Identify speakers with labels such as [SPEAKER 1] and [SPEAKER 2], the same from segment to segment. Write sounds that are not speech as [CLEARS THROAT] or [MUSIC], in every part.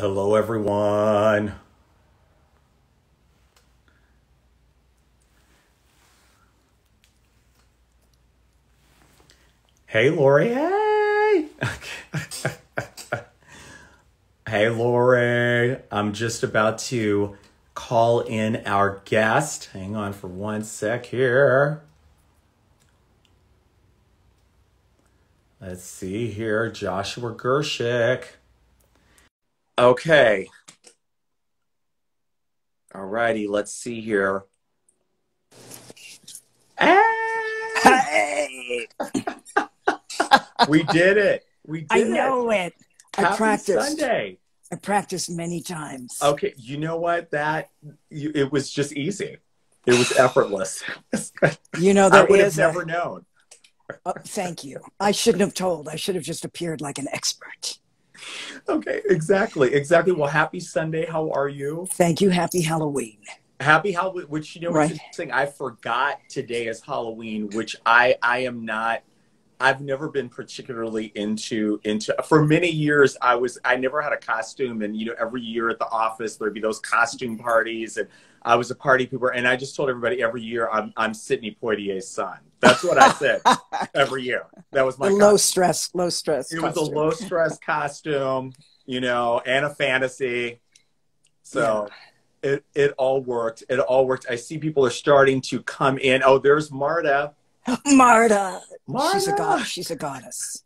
[SPEAKER 1] Hello, everyone. Hey, Lori. Hey. [LAUGHS] hey, Lori. I'm just about to call in our guest. Hang on for one sec here. Let's see here. Joshua Gershick. Okay. All righty, let's see here.
[SPEAKER 2] Hey!
[SPEAKER 1] we did it. We did
[SPEAKER 2] I know it. I
[SPEAKER 1] Happy
[SPEAKER 2] practiced.
[SPEAKER 1] Sunday.
[SPEAKER 2] I practiced many times.
[SPEAKER 1] Okay, you know what? That you, it was just easy. It was effortless. [LAUGHS]
[SPEAKER 2] You know
[SPEAKER 1] that
[SPEAKER 2] I
[SPEAKER 1] would have
[SPEAKER 2] is a-
[SPEAKER 1] never known.
[SPEAKER 2] oh, thank you. I shouldn't have told. I should have just appeared like an expert.
[SPEAKER 1] Okay, exactly, exactly. Well, happy Sunday. How are you?
[SPEAKER 2] Thank you. Happy Halloween.
[SPEAKER 1] Happy Halloween. Which you know,
[SPEAKER 2] Right.
[SPEAKER 1] interesting. I forgot today is Halloween, which I I am not. I've never been particularly into into. For many years, I was. I never had a costume, and you know, every year at the office there'd be those costume parties, and I was a party pooper. And I just told everybody every year I'm I'm Sidney Poitier's son. That's what I said [LAUGHS] every year. That was my
[SPEAKER 2] low stress, low stress.
[SPEAKER 1] It was a low stress costume, you know, and a fantasy. So it it all worked. It all worked. I see people are starting to come in. Oh, there's Marta. [GASPS]
[SPEAKER 2] Marta.
[SPEAKER 1] Marta.
[SPEAKER 2] She's a god. She's a goddess.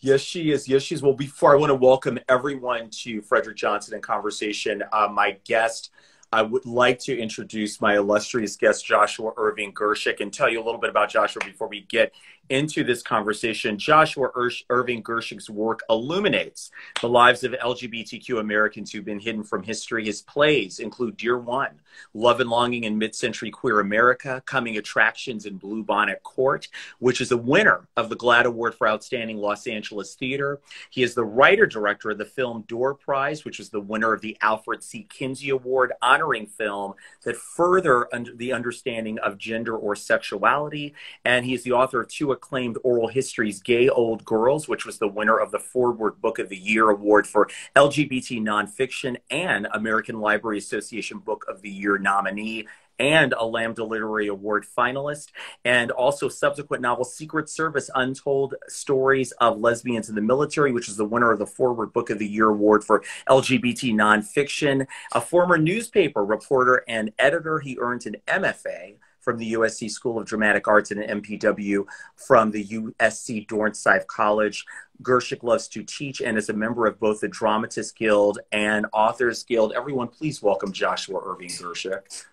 [SPEAKER 1] Yes, she is. Yes, she is. Well, before I want to welcome everyone to Frederick Johnson in Conversation, uh, my guest, I would like to introduce my illustrious guest, Joshua Irving Gershick, and tell you a little bit about Joshua before we get into this conversation. Joshua Irsh- Irving Gershick's work illuminates the lives of LGBTQ Americans who've been hidden from history. His plays include Dear One, Love and Longing in Mid-Century Queer America, Coming Attractions in Bluebonnet Court, which is a winner of the GLAAD Award for Outstanding Los Angeles Theater. He is the writer-director of the film Door Prize, which is the winner of the Alfred C. Kinsey Award, honoring film that further the understanding of gender or sexuality. And he's the author of two acclaimed oral histories, Gay Old Girls, which was the winner of the ForeWord Book of the Year Award for LGBT nonfiction, and American Library Association Book of the Year nominee. And a Lambda Literary Award finalist, and also subsequent novel Secret Service Untold Stories of Lesbians in the Military, which is the winner of the ForeWord Book of the Year Award for LGBT nonfiction. A former newspaper reporter and editor, he earned an MFA from the USC School of Dramatic Arts and an MPW from the USC Dornsife College. Gershick loves to teach and is a member of both the Dramatists Guild and Authors Guild. Everyone, please welcome Joshua Irving Gershick.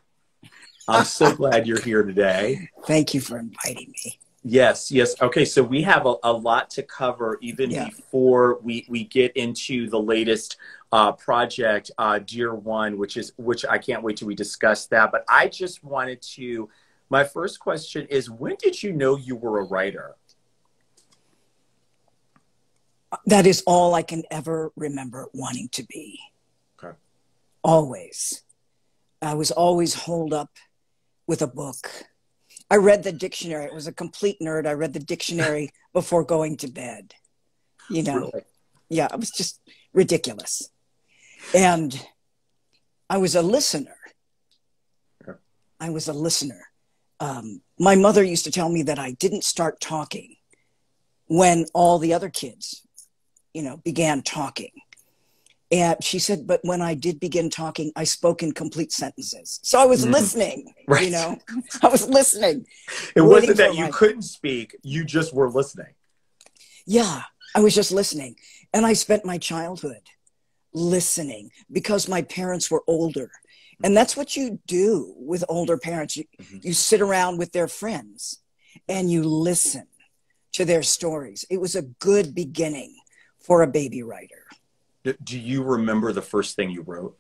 [SPEAKER 1] I'm so glad you're here today.
[SPEAKER 2] Thank you for inviting me.
[SPEAKER 1] Yes, yes. Okay, so we have a, a lot to cover even
[SPEAKER 2] Yeah.
[SPEAKER 1] before we, we get into the latest uh, project, uh, Dear One, which is which I can't wait till we discuss that. But I just wanted to. My first question is, when did you know you were a writer?
[SPEAKER 2] That is all I can ever remember wanting to be.
[SPEAKER 1] Okay.
[SPEAKER 2] Always. I was always holed up with a book. I read the dictionary. It was a complete nerd. I read the dictionary [LAUGHS] before going to bed. You know,
[SPEAKER 1] Really?
[SPEAKER 2] yeah, it was just ridiculous. And I was a listener. I was a listener. Um, my mother used to tell me that I didn't start talking when all the other kids, you know, began talking. And she said, but when I did begin talking, I spoke in complete sentences. So I was
[SPEAKER 1] Mhm.
[SPEAKER 2] listening,
[SPEAKER 1] Right.
[SPEAKER 2] you know, [LAUGHS] I was listening.
[SPEAKER 1] It wasn't that you couldn't speak; you just were listening.
[SPEAKER 2] Yeah, I was just listening. And I spent my childhood listening because my parents were older. And that's what you do with older parents. You,
[SPEAKER 1] Mhm.
[SPEAKER 2] you sit around with their friends and you listen to their stories. It was a good beginning for a baby writer.
[SPEAKER 1] Do you remember the first thing you wrote?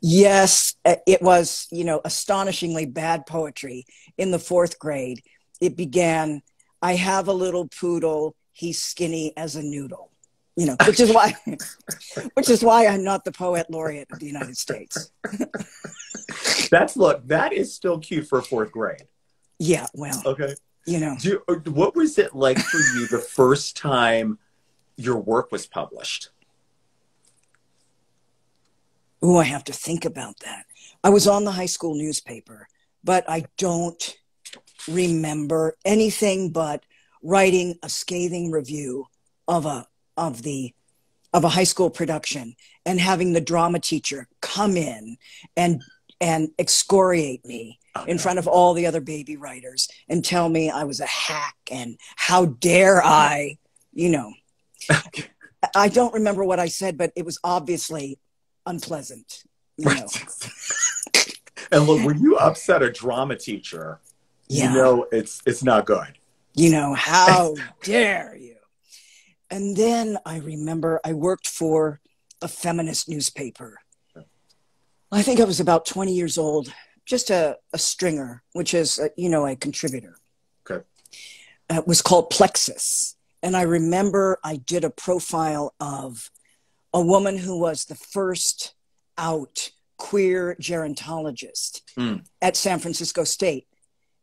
[SPEAKER 2] Yes, uh, it was, you know, astonishingly bad poetry in the fourth grade. It began, I have a little poodle, he's skinny as a noodle. You know, which is why [LAUGHS] which is why I'm not the poet laureate of the United States. [LAUGHS]
[SPEAKER 1] That's look. That is still cute for fourth grade.
[SPEAKER 2] Yeah, well,
[SPEAKER 1] Okay.
[SPEAKER 2] you know,
[SPEAKER 1] Do, uh, what was it like for you the first time your work was published?
[SPEAKER 2] Oh, I have to think about that. I was on the high school newspaper, but I don't remember anything but writing a scathing review of a of the of a high school production and having the drama teacher come in and and excoriate me oh, in front of all the other baby writers and tell me I was a hack and how dare I, you know. [LAUGHS] I don't remember what I said, but it was obviously unpleasant. You know. [LAUGHS]
[SPEAKER 1] and look, when you upset a drama teacher, yeah. you know it's it's not good.
[SPEAKER 2] You know, how [LAUGHS] dare you? And then I remember I worked for a feminist newspaper. I think I was about 20 years old, just a, a stringer, which is, a, you know, a contributor.
[SPEAKER 1] Okay.
[SPEAKER 2] Uh, it was called Plexus. And I remember I did a profile of a woman who was the first out queer gerontologist mm. at San Francisco State.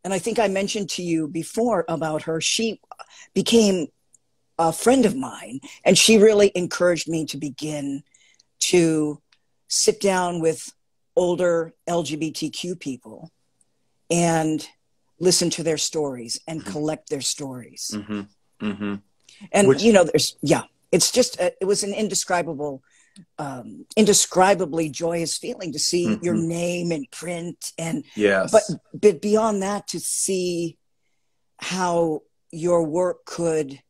[SPEAKER 2] And I think I mentioned to you before about her. She became a friend of mine, and she really encouraged me to begin to sit down with older LGBTQ people and listen to their stories and mm-hmm. collect their stories. Mm-hmm. Mm-hmm. And Which, you know, there's yeah, it's just a, it was an indescribable, um, indescribably joyous feeling to see mm-hmm. your name in print and
[SPEAKER 1] yes,
[SPEAKER 2] but but beyond that to see how your work could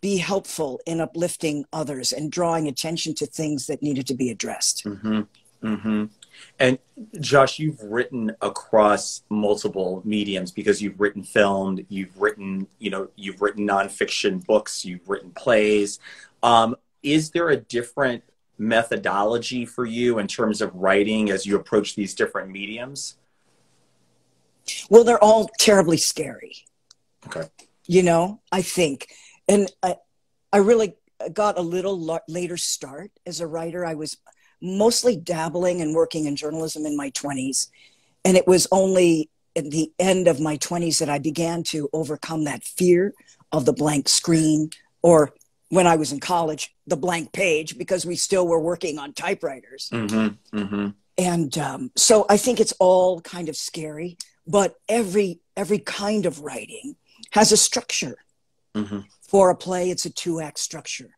[SPEAKER 2] be helpful in uplifting others and drawing attention to things that needed to be addressed.
[SPEAKER 1] Mm-hmm. Mm-hmm. And Josh, you've written across multiple mediums because you've written film, you've written, you know, you've written nonfiction books, you've written plays. Um, is there a different methodology for you in terms of writing as you approach these different mediums?
[SPEAKER 2] Well, they're all terribly scary.
[SPEAKER 1] Okay.
[SPEAKER 2] You know, I think and I, I really got a little later start as a writer. I was mostly dabbling and working in journalism in my 20s. And it was only at the end of my 20s that I began to overcome that fear of the blank screen or when I was in college, the blank page, because we still were working on typewriters. Mm-hmm, mm-hmm. And um, so I think it's all kind of scary, but every every kind of writing has a structure. Mm-hmm. For a play, it's a two act structure.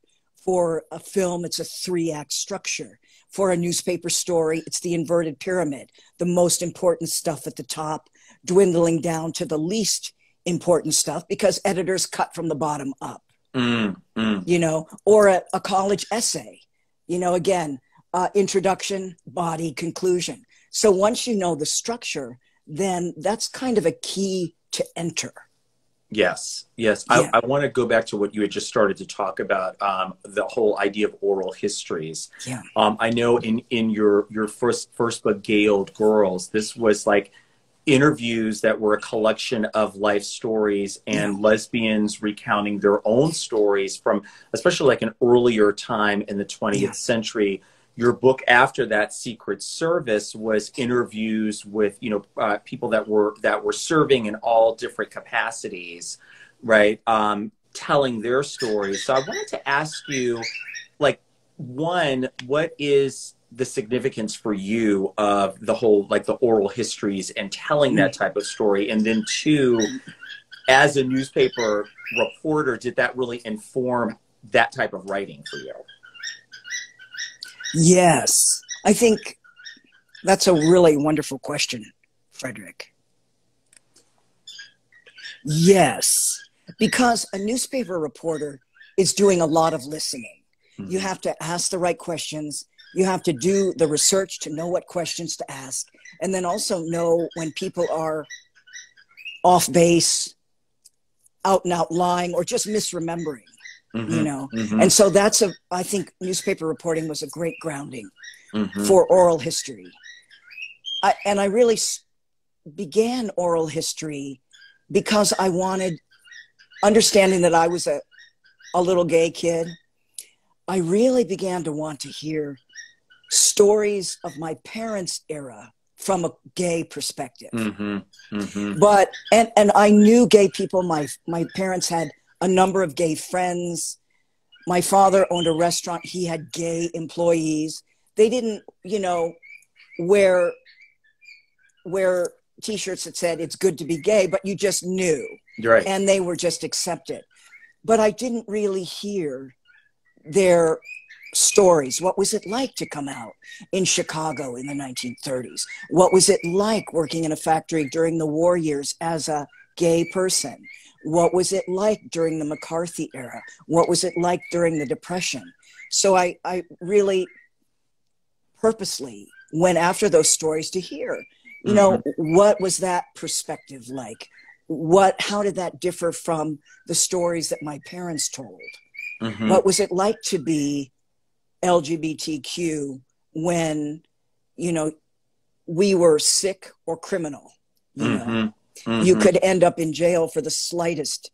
[SPEAKER 2] For a film, it's a three act structure. For a newspaper story, it's the inverted pyramid, the most important stuff at the top, dwindling down to the least important stuff because editors cut from the bottom up. Mm, mm. You know, or a, a, college essay, you know, again, uh, introduction, body, conclusion. So once you know the structure, then that's kind of a key to enter.
[SPEAKER 1] Yes, yes. Yeah. I, I want to go back to what you had just started to talk about, um, the whole idea of oral histories.
[SPEAKER 2] Yeah.
[SPEAKER 1] Um, I know in in your your first first book, Gay Old Girls, this was like interviews that were a collection of life stories and yeah. lesbians recounting their own stories from, especially like an earlier time in the 20th yeah. century your book after that secret service was interviews with you know uh, people that were that were serving in all different capacities right? Um, telling their stories. So i wanted to ask you like one what is the significance for you of the whole like the oral histories and telling that type of story? And then two as a newspaper reporter did that really inform that type of writing for you
[SPEAKER 2] Yes. I think that's a really wonderful question, Frederick. Yes, because a newspaper reporter is doing a lot of listening. Mm-hmm. You have to ask the right questions. You have to do the research to know what questions to ask, and then also know when people are off base, out and out lying, or just misremembering mm-hmm, you know mm-hmm. and so that's a i think newspaper reporting was a great grounding mm-hmm. for oral history I, and i really began oral history because i wanted understanding that i was a, a little gay kid i really began to want to hear stories of my parents era from a gay perspective mm-hmm, mm-hmm. but and and i knew gay people my my parents had a number of gay friends. My father owned a restaurant. He had gay employees. they didn't you know wear wear t-shirts that said it's good to be gay but you just knew
[SPEAKER 1] right.
[SPEAKER 2] and they were just accepted but i didn't really hear their stories what was it like to come out in chicago in the 1930s what was it like working in a factory during the war years as a gay person what was it like during the mccarthy era what was it like during the depression so i i really purposely went after those stories to hear you know mm-hmm. what was that perspective like what how did that differ from the stories that my parents told mm-hmm. what was it like to be lgbtq when you know we were sick or criminal you mm-hmm. know mm-hmm. you could end up in jail for the slightest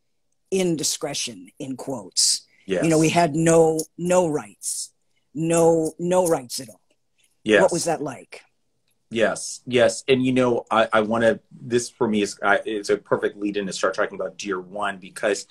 [SPEAKER 2] indiscretion in quotes yes. you know we had no no rights no no rights at all yes. what was that like
[SPEAKER 1] Yes, yes, and you know, I, I want to. This for me is I, it's a perfect lead in to start talking about Dear One because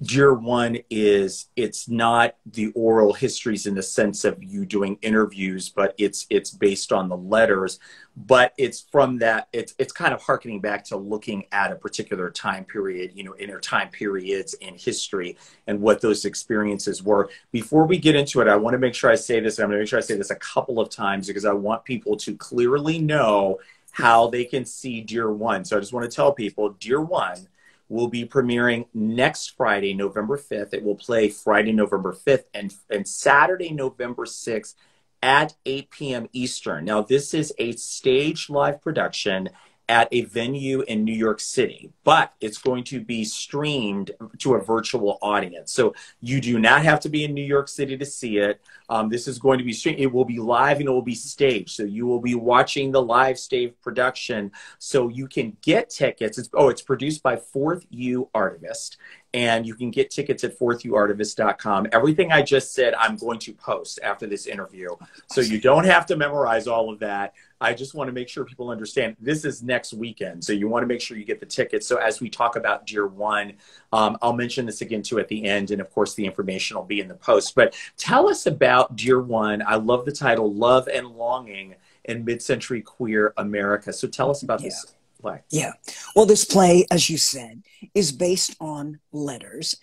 [SPEAKER 1] Dear One is it's not the oral histories in the sense of you doing interviews, but it's it's based on the letters. But it's from that it's it's kind of harkening back to looking at a particular time period, you know, inner time periods in history and what those experiences were. Before we get into it, I want to make sure I say this. I'm going to make sure I say this a couple of times because I want people to clearly know how they can see Dear One. So I just want to tell people, Dear One will be premiering next Friday, November 5th. It will play Friday, November 5th and, and Saturday, November 6th at 8 p.m. Eastern. Now, this is a stage live production at a venue in New York City, but it's going to be streamed to a virtual audience. So you do not have to be in New York City to see it. Um, this is going to be streamed. It will be live and it will be staged. So you will be watching the live stage production. So you can get tickets. It's, oh, it's produced by Fourth U Artivist and you can get tickets at fourthuartivist.com. Everything I just said, I'm going to post after this interview. So you don't have to memorize all of that. I just want to make sure people understand this is next weekend. So you want to make sure you get the tickets. So as we talk about Dear One, um, I'll mention this again too at the end. And of course, the information will be in the post. But tell us about Dear One. I love the title, Love and Longing in Mid Century Queer America. So tell us about yeah. this play.
[SPEAKER 2] Yeah. Well, this play, as you said, is based on letters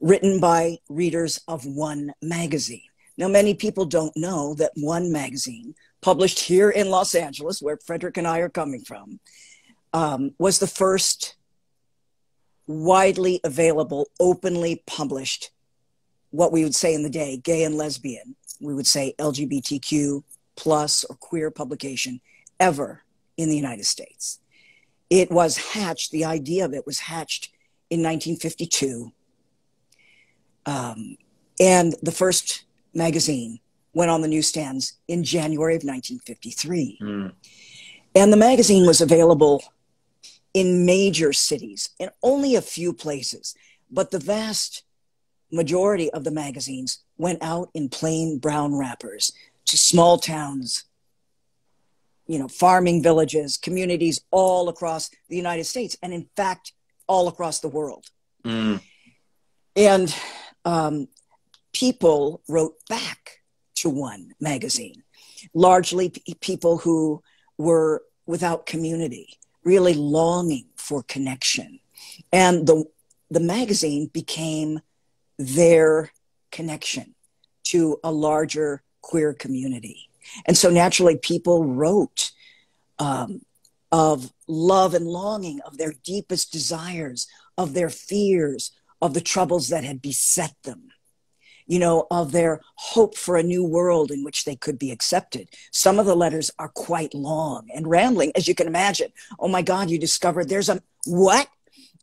[SPEAKER 2] written by readers of One magazine. Now, many people don't know that One magazine, published here in Los Angeles, where Frederick and I are coming from, um, was the first widely available, openly published, what we would say in the day, gay and lesbian, we would say LGBTQ plus or queer publication ever in the United States. It was hatched, the idea of it was hatched in 1952. Um, and the first magazine went on the newsstands in January of 1953. Mm. And the magazine was available in major cities, in only a few places. But the vast majority of the magazines went out in plain brown wrappers to small towns you know, farming villages, communities all across the United States, and in fact, all across the world. Mm. And um, people wrote back to one magazine, largely people who were without community, really longing for connection. And the, the magazine became their connection to a larger queer community. And so naturally, people wrote um, of love and longing, of their deepest desires, of their fears, of the troubles that had beset them, you know, of their hope for a new world in which they could be accepted. Some of the letters are quite long and rambling, as you can imagine. Oh my God, you discovered there's a what?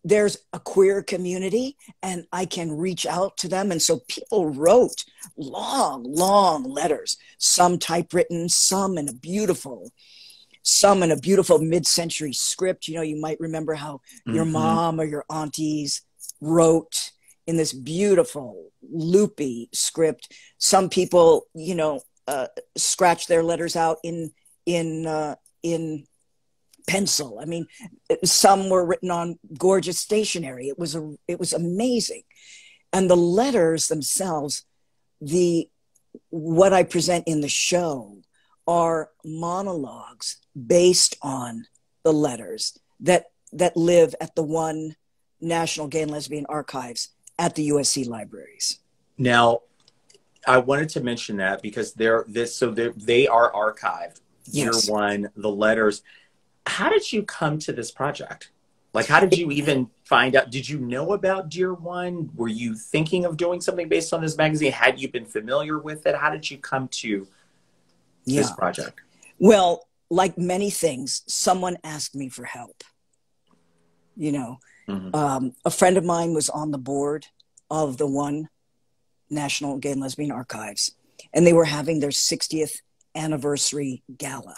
[SPEAKER 2] There's a queer community and I can reach out to them. And so people wrote long, long letters, some typewritten, some in a beautiful, some in a beautiful mid-century script. You know, you might remember how mm-hmm. your mom or your aunties wrote in this beautiful loopy script. Some people, you know, uh, scratch their letters out in in uh, in pencil. I mean, some were written on gorgeous stationery. It was a, it was amazing, and the letters themselves, the what I present in the show are monologues based on the letters that that live at the one National Gay and Lesbian Archives at the USC libraries.
[SPEAKER 1] Now, I wanted to mention that because they're this so they're, they are archived. Yes. Year one, the letters. How did you come to this project? Like, how did you even find out? Did you know about Dear One? Were you thinking of doing something based on this magazine? Had you been familiar with it? How did you come to yeah. this project?
[SPEAKER 2] Well, like many things, someone asked me for help. You know, mm-hmm. um, a friend of mine was on the board of the One National Gay and Lesbian Archives, and they were having their 60th anniversary gala.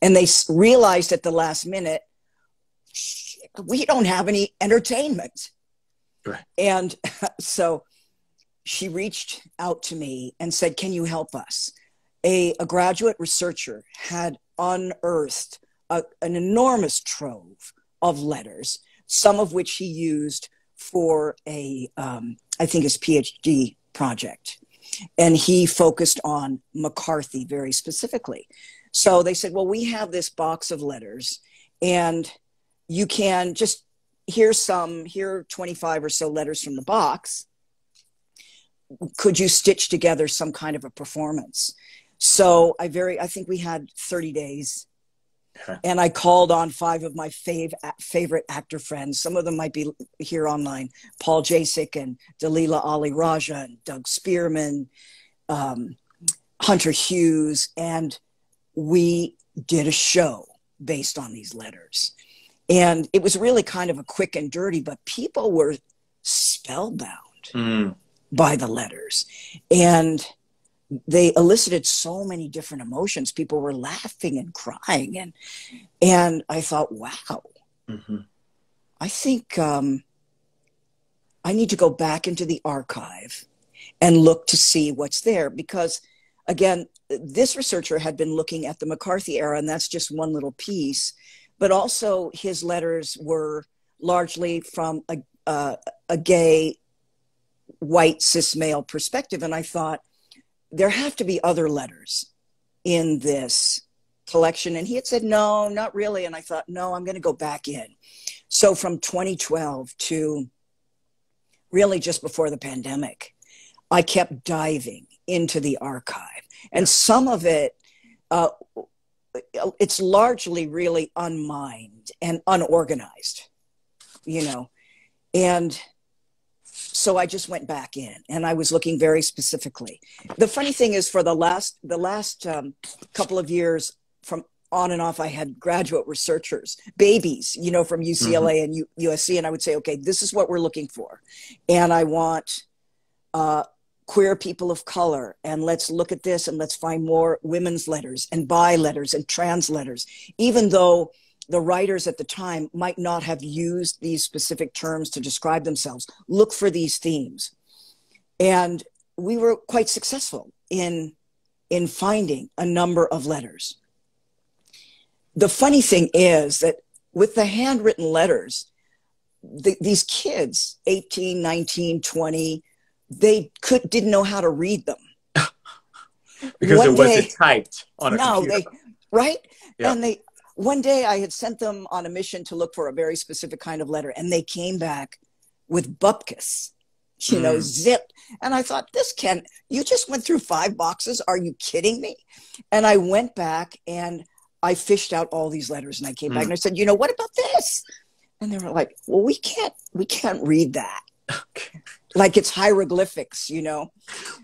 [SPEAKER 2] And they realized at the last minute, we don't have any entertainment. Right. And [LAUGHS] so she reached out to me and said, Can you help us? A, a graduate researcher had unearthed a, an enormous trove of letters, some of which he used for a, um, I think, his PhD project. And he focused on McCarthy very specifically. So they said, Well, we have this box of letters, and you can just here's some here 25 or so letters from the box. Could you stitch together some kind of a performance? So i very i think we had 30 days. And i called on five of my fav, favorite actor friends. Some of them might be here online paul jasek and dalila ali raja and doug spearman um, hunter hughes. And we did a show based on these letters and it was really kind of a quick and dirty, but people were spellbound mm. by the letters. And they elicited so many different emotions. People were laughing and crying. And, and I thought, wow, mm-hmm. I think um, I need to go back into the archive and look to see what's there because again this researcher had been looking at the mccarthy era and that's just one little piece but also his letters were largely from a, uh, a gay white cis male perspective and i thought there have to be other letters in this collection and he had said no not really and i thought no i'm going to go back in. So from 2012 to really just before the pandemic i kept diving into the archive and some of it uh, it's largely really unmined and unorganized, you know. And so I just went back in and I was looking very specifically. The funny thing is, for the last the last um, couple of years, from on and off, I had graduate researchers, babies, you know, from UCLA mm-hmm. and U- USC, and I would say, okay, this is what we're looking for, and I want uh, queer people of color and let's look at this and let's find more women's letters and bi letters and trans letters even though the writers at the time might not have used these specific terms to describe themselves. Look for these themes. And we were quite successful in in finding a number of letters. The funny thing is that with the handwritten letters the, these kids 18 19 20 they could didn't know how to read them [LAUGHS]
[SPEAKER 1] because one it wasn't day, typed on a no, computer.
[SPEAKER 2] They, right? Yeah. And they one day I had sent them on a mission to look for a very specific kind of letter, and they came back with bupkis, you mm. know, zip. And I thought, this can you just went through five boxes? Are you kidding me? And I went back and I fished out all these letters, and I came mm. back and I said, you know, what about this? And they were like, well, we can't we can't read that. [LAUGHS] Okay like it's hieroglyphics you know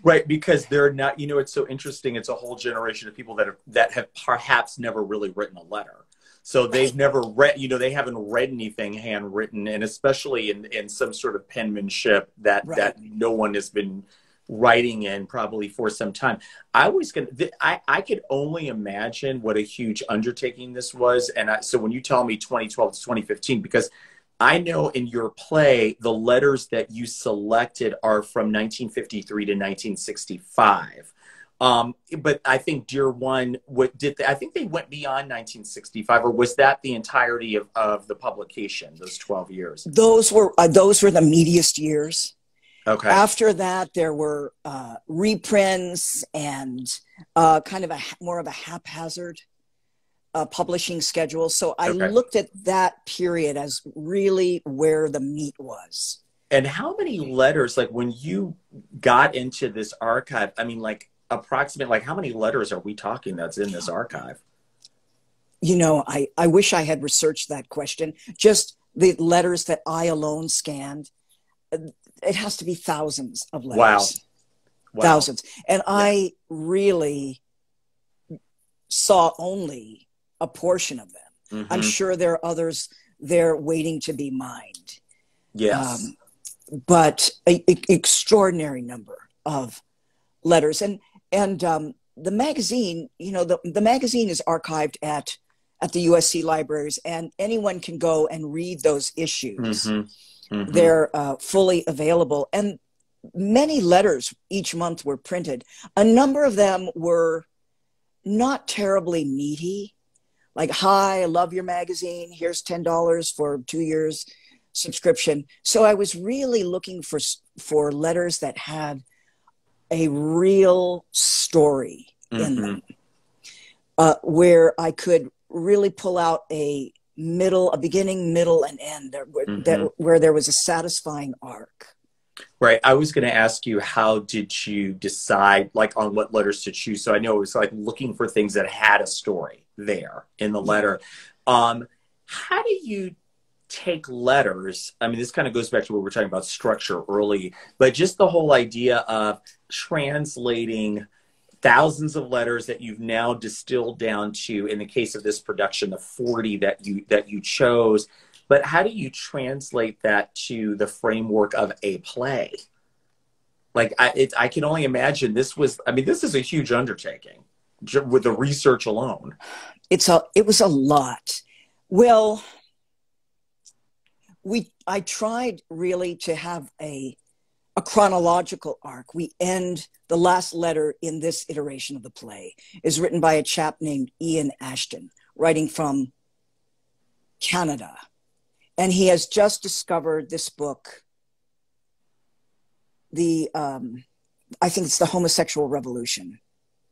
[SPEAKER 1] right because they're not you know it's so interesting it's a whole generation of people that have that have perhaps never really written a letter so they've right. never read you know they haven't read anything handwritten and especially in in some sort of penmanship that right. that no one has been writing in probably for some time i was gonna i i could only imagine what a huge undertaking this was and I, so when you tell me 2012 to 2015 because I know in your play, the letters that you selected are from 1953 to 1965. Um, but I think Dear One, what did they, I think they went beyond 1965, or was that the entirety of, of the publication? Those 12 years.
[SPEAKER 2] Those were uh, those were the meatiest years.
[SPEAKER 1] Okay.
[SPEAKER 2] After that, there were uh, reprints and uh, kind of a more of a haphazard uh, publishing schedule. So I
[SPEAKER 1] Okay.
[SPEAKER 2] looked at that period as really where the meat was.
[SPEAKER 1] And how many letters, like when you got into this archive, I mean, like approximate, like how many letters are we talking that's in this archive?
[SPEAKER 2] You know, I, I wish I had researched that question. Just the letters that I alone scanned, it has to be thousands of letters.
[SPEAKER 1] Wow. Wow.
[SPEAKER 2] thousands. And I really saw only a portion of them. I'm
[SPEAKER 1] Mhm.
[SPEAKER 2] sure there are others there waiting to be mined,
[SPEAKER 1] Yes.
[SPEAKER 2] um, but an extraordinary number of letters. And and um, the magazine, you know, the the magazine is archived at at the USC libraries, and anyone can go and read those issues.
[SPEAKER 1] Mhm. Mhm.
[SPEAKER 2] They're uh, fully available. And many letters each month were printed. A number of them were not terribly meaty, like, Hi, I love your magazine. Here's $10 for two years subscription. So I was really looking for, for letters that had a real story in
[SPEAKER 1] Mhm.
[SPEAKER 2] them, uh, where I could really pull out a middle, a beginning, middle, and end,
[SPEAKER 1] Mhm.
[SPEAKER 2] that, where there was a satisfying arc.
[SPEAKER 1] Right. I was going to ask you, how did you decide, like, on what letters to choose? So I know it was like looking for things that had a story there in the letter. Um, how do you take letters? I mean, this kind of goes back to what we were talking about structure early, but just the whole idea of translating thousands of letters that you've now distilled down to in the case of this production the 40 that you that you chose but how do you translate that to the framework of a play like i it, i can only imagine this was i mean this is a huge undertaking with the research alone
[SPEAKER 2] It's a, it was a lot. Well, we, I tried really to have a, a chronological arc. We end the last letter in this iteration of the play is written by a chap named Ian Ashton, writing from Canada. And he has just discovered this book, the um, I think it's the homosexual revolution.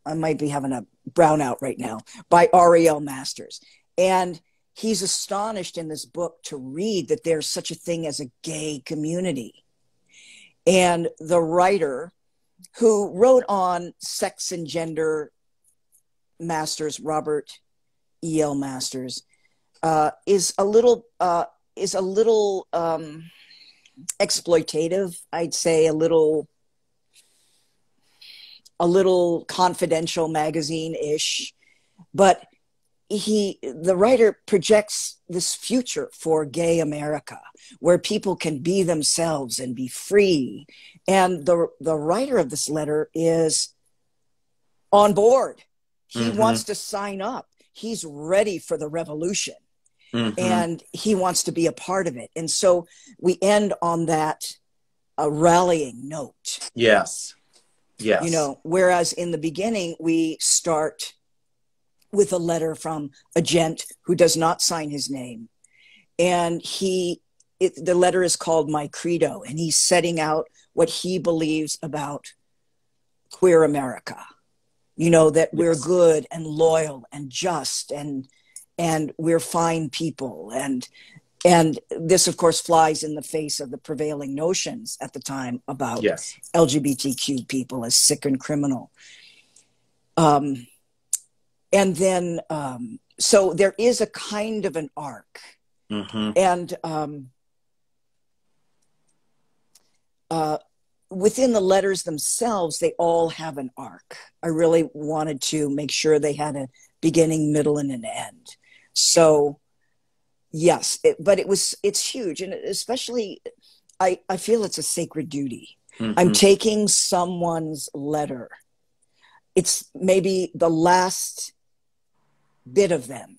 [SPEAKER 2] I might be having a brownout right now by R.E.L. Masters. And he's astonished in this book to read that there's such a thing as a gay community. And the writer who wrote on sex and gender masters, Robert E.L. Masters, uh, is a little uh, is a little um, exploitative. I'd say a little a little confidential magazine ish, but he the writer projects this future for gay America where people can be themselves and be free. And the the writer of this letter is on board. He
[SPEAKER 1] Mhm.
[SPEAKER 2] wants to sign up. He's ready for the revolution
[SPEAKER 1] Mhm.
[SPEAKER 2] and he wants to be a part of it. And so we end on that a rallying note
[SPEAKER 1] yes yes.
[SPEAKER 2] You know whereas in the beginning we start with a letter from a gent who does not sign his name. And he it, the letter is called my credo and he's setting out what he believes about queer america. You know that we're good and loyal and just and and we're fine people and and this of course flies in the face of the prevailing notions at the time about
[SPEAKER 1] yes
[SPEAKER 2] LGBTQ people as sick and criminal. Um, and then, um, so there is a kind of an arc.
[SPEAKER 1] hmm
[SPEAKER 2] And um, uh, within the letters themselves, they all have an arc. I really wanted to make sure they had a beginning, middle, and an end. So, yes, it, but it was, it's huge. And especially, I, I feel it's a sacred duty. I'm taking someone's letter. It's maybe the last bit of them.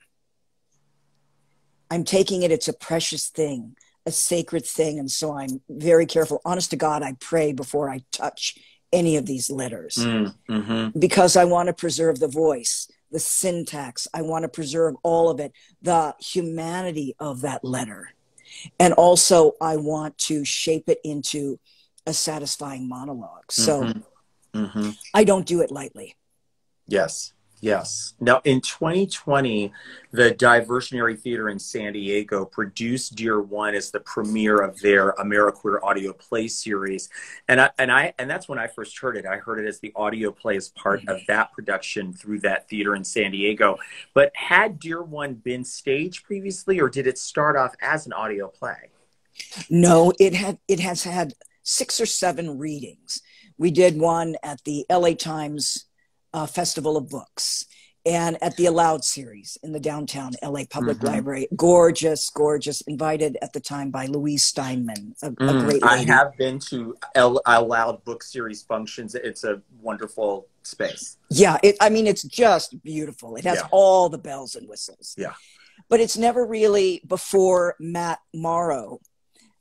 [SPEAKER 2] I'm taking it, it's a precious thing, a sacred thing. And so I'm very careful. Honest to God, I pray before I touch any of these letters
[SPEAKER 1] mm-hmm.
[SPEAKER 2] because I want to preserve the voice, the syntax. I want to preserve all of it, the humanity of that letter. And also, I want to shape it into a satisfying monologue. So
[SPEAKER 1] Mm-hmm. Mm-hmm.
[SPEAKER 2] I don't do it lightly.
[SPEAKER 1] Yes. Yes. Now, in 2020, the Diversionary Theater in San Diego produced Dear One as the premiere of their AmeriQueer audio play series, and I, and I and that's when I first heard it. I heard it as the audio play as part of mm-hmm. that production through that theater in San Diego. But had Dear One been staged previously, or did it start off as an audio play?
[SPEAKER 2] No, it had it has had six or seven readings. We did one at the LA Times uh, Festival of Books and at the ALOUD series in the downtown LA Public
[SPEAKER 1] Mhm.
[SPEAKER 2] Library. Gorgeous, gorgeous. Invited at the time by Louise Steinman, a, a
[SPEAKER 1] Mm,
[SPEAKER 2] great
[SPEAKER 1] I have been to L- Loud book series functions. It's a wonderful space.
[SPEAKER 2] Yeah, it, I mean, it's just beautiful. It has
[SPEAKER 1] Yeah.
[SPEAKER 2] all the bells and whistles.
[SPEAKER 1] Yeah.
[SPEAKER 2] But it's never really, before Matt Morrow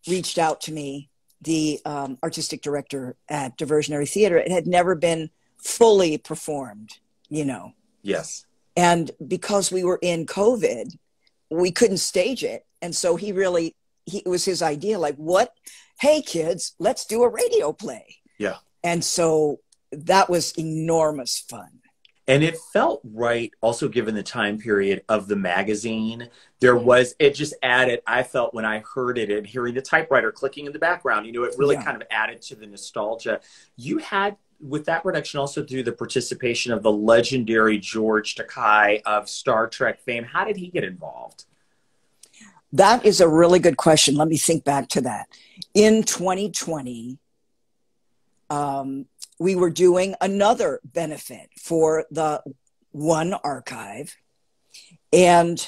[SPEAKER 2] reached out to me, the um, artistic director at Diversionary Theater, it had never been fully performed, you know.
[SPEAKER 1] Yes.
[SPEAKER 2] And because we were in COVID, we couldn't stage it. And so he really, he, it was his idea like, what? Hey, kids, let's do a radio play.
[SPEAKER 1] Yeah.
[SPEAKER 2] And so that was enormous fun.
[SPEAKER 1] And it felt right, also given the time period of the magazine. There was, it just added, I felt when I heard it and hearing the typewriter clicking in the background, you know, it really
[SPEAKER 2] Yeah.
[SPEAKER 1] kind of added to the nostalgia. You had, with that production, also through the participation of the legendary George Takei of Star Trek fame. How did he get involved?
[SPEAKER 2] That is a really good question. Let me think back to that. In 2020, um, we were doing another benefit for the One Archive. And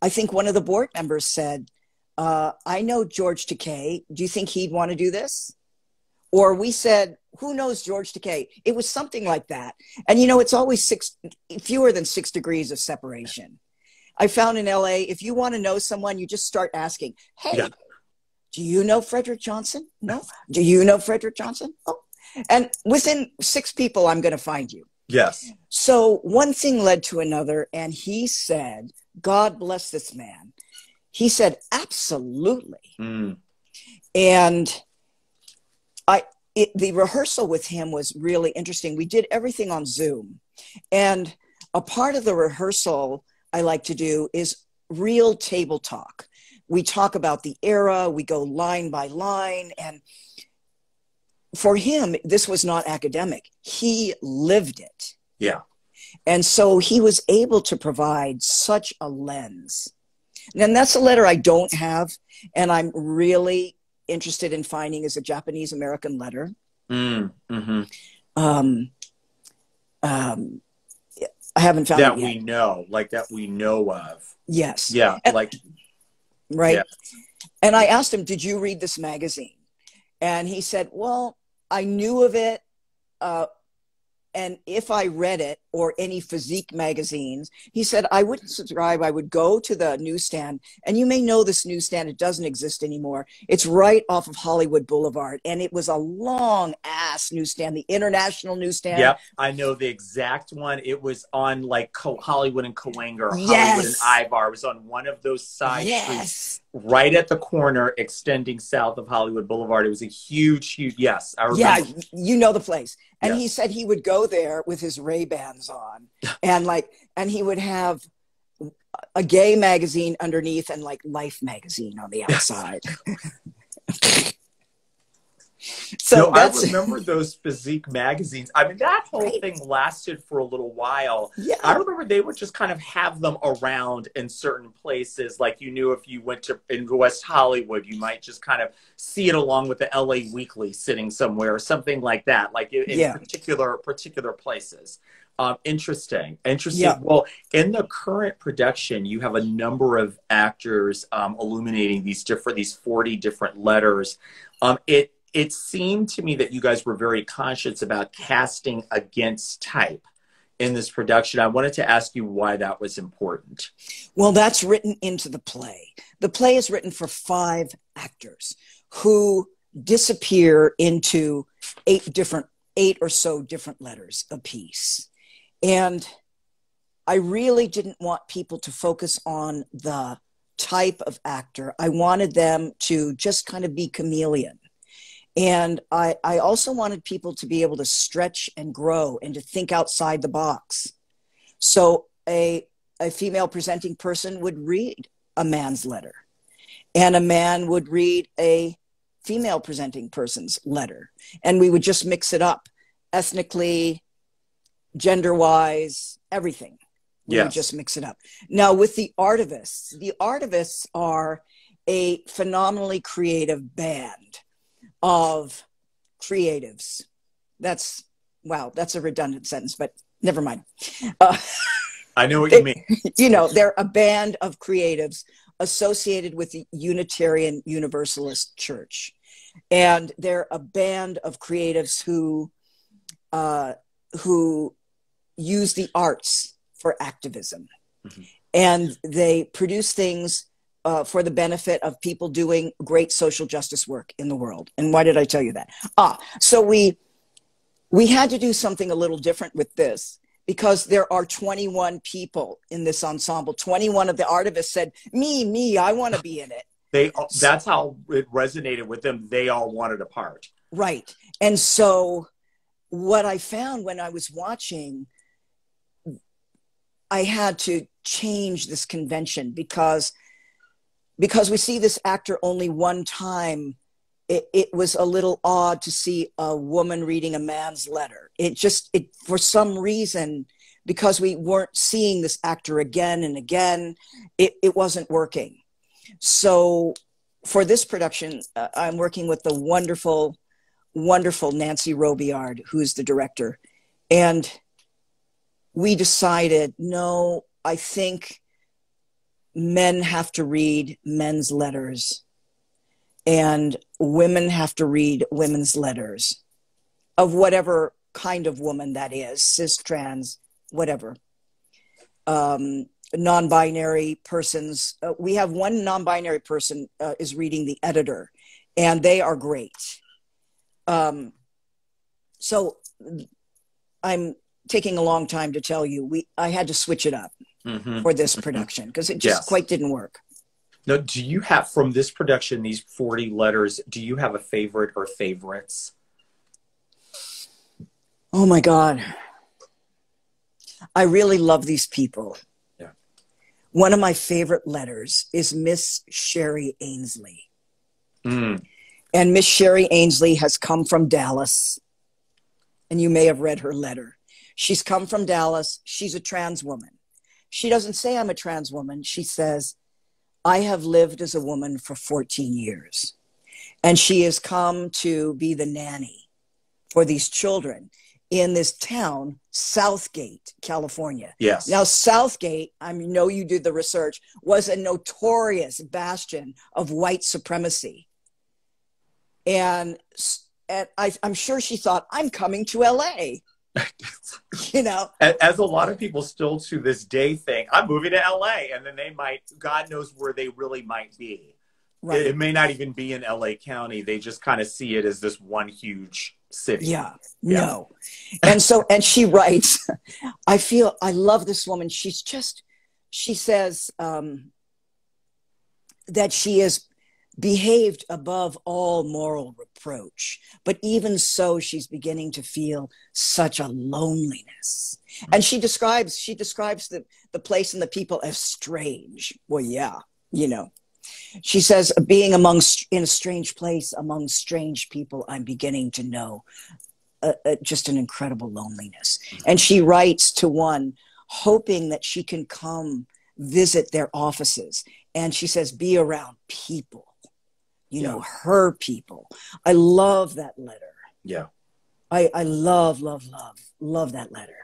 [SPEAKER 2] I think one of the board members said, uh, I know George Takei. Do you think he'd want to do this? Or we said, who knows George Takei? It was something like that. And you know, it's always six, fewer than six degrees of separation. I found in LA, if you want to know someone, you just start asking, Hey,
[SPEAKER 1] Yeah.
[SPEAKER 2] do you know Frederick Johnson? No. Do you know Frederick Johnson? Oh. And within six people, I'm going to find you.
[SPEAKER 1] Yes.
[SPEAKER 2] So one thing led to another, and he said, God bless this man. He said, Absolutely.
[SPEAKER 1] Mm.
[SPEAKER 2] And I, it, the rehearsal with him was really interesting. We did everything on Zoom. And a part of the rehearsal I like to do is real table talk. We talk about the era, we go line by line. And for him, this was not academic, he lived it.
[SPEAKER 1] Yeah.
[SPEAKER 2] And so he was able to provide such a lens. And that's a letter I don't have, and I'm really interested in finding is a Japanese American letter.
[SPEAKER 1] Mm. hmm
[SPEAKER 2] Um, um, I haven't found
[SPEAKER 1] That we know, like that we know of.
[SPEAKER 2] yes,
[SPEAKER 1] Yeah.
[SPEAKER 2] And-
[SPEAKER 1] Like,
[SPEAKER 2] right.
[SPEAKER 1] Yeah.
[SPEAKER 2] And I asked him, "Did you read this magazine?" And he said, "Well, I knew of it." Uh, and if I read it or any physique magazines, he said, I wouldn't subscribe. I would go to the newsstand. And you may know this newsstand, it doesn't exist anymore. It's right off of Hollywood Boulevard. And it was a long ass newsstand, the international newsstand.
[SPEAKER 1] Yep, I know the exact one. It was on like Hollywood and Cahuenga, or Hollywood
[SPEAKER 2] Yes.
[SPEAKER 1] and Ivar. It was on one of those side streets,
[SPEAKER 2] Yes.
[SPEAKER 1] Right at the corner, extending south of Hollywood Boulevard. It was a huge, huge. Yes, I remember.
[SPEAKER 2] Yeah, you know the place. And he said he would go there with his Ray Bans on, and like, and he would have a gay magazine underneath and like Life magazine on the outside. [LAUGHS] so
[SPEAKER 1] no, I remember those physique magazines. I mean, that whole
[SPEAKER 2] Right.
[SPEAKER 1] thing lasted for a little while.
[SPEAKER 2] yeah,
[SPEAKER 1] I remember they would just kind of have them around in certain places. Like you knew if you went to in West Hollywood, you might just kind of see it along with the LA Weekly sitting somewhere or something like that. Like in,
[SPEAKER 2] Yeah.
[SPEAKER 1] particular particular places. Um, interesting, interesting.
[SPEAKER 2] Yeah.
[SPEAKER 1] Well, in the current production, you have a number of actors um, illuminating these different these forty different letters. Um, it it seemed to me that you guys were very conscious about casting against type in this production. I wanted to ask you why that was important.
[SPEAKER 2] Well, that's written into the play. The play is written for five actors who disappear into eight different, eight or so different letters a piece. And I really didn't want people to focus on the type of actor. I wanted them to just kind of be chameleon. And I, I also wanted people to be able to stretch and grow and to think outside the box. So a, a female presenting person would read a man's letter, and a man would read a female presenting person's letter. And we would just mix it up ethnically, gender wise, everything. We yes. would just mix it up. Now, with the artivists, the artivists are a phenomenally creative band of creatives. That's wow, that's a redundant sentence, but never mind. Uh, [LAUGHS]
[SPEAKER 1] I know what they, you mean. [LAUGHS]
[SPEAKER 2] You know, they're a band of creatives associated with the Unitarian Universalist Church. And they're a band of creatives who uh, who use the arts for activism. Mm-hmm. And they produce things uh, for the benefit of people doing great social justice work in the world. And why did I tell you that? Ah, so we we had to do something a little different with this because there are 21 people in this ensemble. 21 of the artists said, "Me, me, I want to be in it."
[SPEAKER 1] They that's how it resonated with them. They all wanted a part.
[SPEAKER 2] Right. And so what I found when I was watching I had to change this convention because because we see this actor only one time it, it, was a little odd to see a woman reading a man's letter. It just it for some reason because we weren't seeing this actor again and again it, it wasn't working. So for this production uh, i'm working with the wonderful wonderful nancy robillard who's the director. And we decided no i think men have to read men's letters and women have to read women's letters of whatever kind of woman that is cis trans whatever. Um, non-binary persons uh, we have one non-binary person uh, is reading the editor and they are great. Um, so i'm taking a long time to tell you. We i had to switch it up mm-hmm. for this production because it just yes. quite didn't work.
[SPEAKER 1] Now, do you have from this production, these 40 letters, do you have a favorite or favorites?
[SPEAKER 2] Oh my God. I really love these people.
[SPEAKER 1] Yeah.
[SPEAKER 2] One of my favorite letters is Miss Sherry Ainsley. Mm. And Miss Sherry Ainsley has come from Dallas. And you may have read her letter. She's come from Dallas. She's a trans woman. She doesn't say, I'm a trans woman. She says, I have lived as a woman for 14 years. And she has come to be the nanny for these children in this town, South Gate, California.
[SPEAKER 1] Yes.
[SPEAKER 2] Now, South Gate, I know you did the research, was a notorious bastion of white supremacy. And, and I, I'm sure she thought, I'm coming to LA. [LAUGHS] you know?
[SPEAKER 1] As a lot of people still to this day think i'm moving to la and then they might god knows where they really might be. Right. it, it may not even be in la county. They just kind of see it as this one huge city.
[SPEAKER 2] Yeah, yeah. no. And so [LAUGHS] and she writes i feel i love this woman. She's just she says um, that she is behaved above all moral reproach. But even so, she's beginning to feel such a loneliness. And she describes, she describes the, the place and the people as strange. Well, yeah, you know. She says, being among in a strange place among strange people, I'm beginning to know uh, uh, just an incredible loneliness. And she writes to one, hoping that she can come visit their offices. And she says, be around people you yeah. know, her people. I love that letter.
[SPEAKER 1] Yeah.
[SPEAKER 2] I, I love, love, love, love that letter.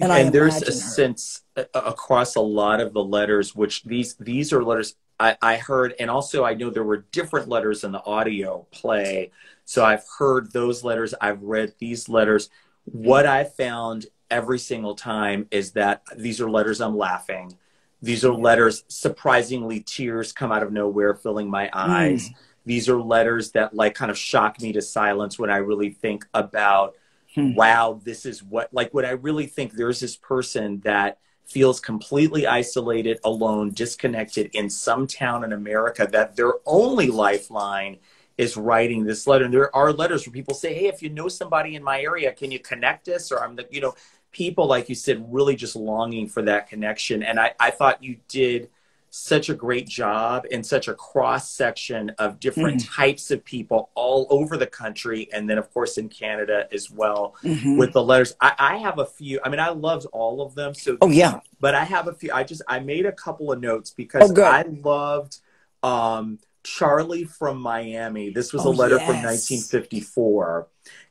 [SPEAKER 1] And, and there's a her. sense uh, across a lot of the letters, which these these are letters I, I heard, and also I know there were different letters in the audio play. So I've heard those letters, I've read these letters. What I found every single time is that these are letters I'm laughing. These are letters, surprisingly, tears come out of nowhere, filling my eyes. Mm these are letters that like kind of shock me to silence when I really think about, hmm. wow, this is what, like, what I really think there's this person that feels completely isolated, alone, disconnected in some town in America, that their only lifeline is writing this letter. And there are letters where people say, Hey, if you know somebody in my area, can you connect us? Or I'm the, you know, people, like you said, really just longing for that connection. And I, I thought you did such a great job in such a cross section of different mm-hmm. types of people all over the country. And then, of course, in Canada as well mm-hmm. with the letters. I, I, have a few, I mean, I loved all of them. So,
[SPEAKER 2] oh, yeah.
[SPEAKER 1] But I have a few, I just, I made a couple of notes because oh, I loved, um, Charlie from Miami. This was oh, a letter yes. from 1954.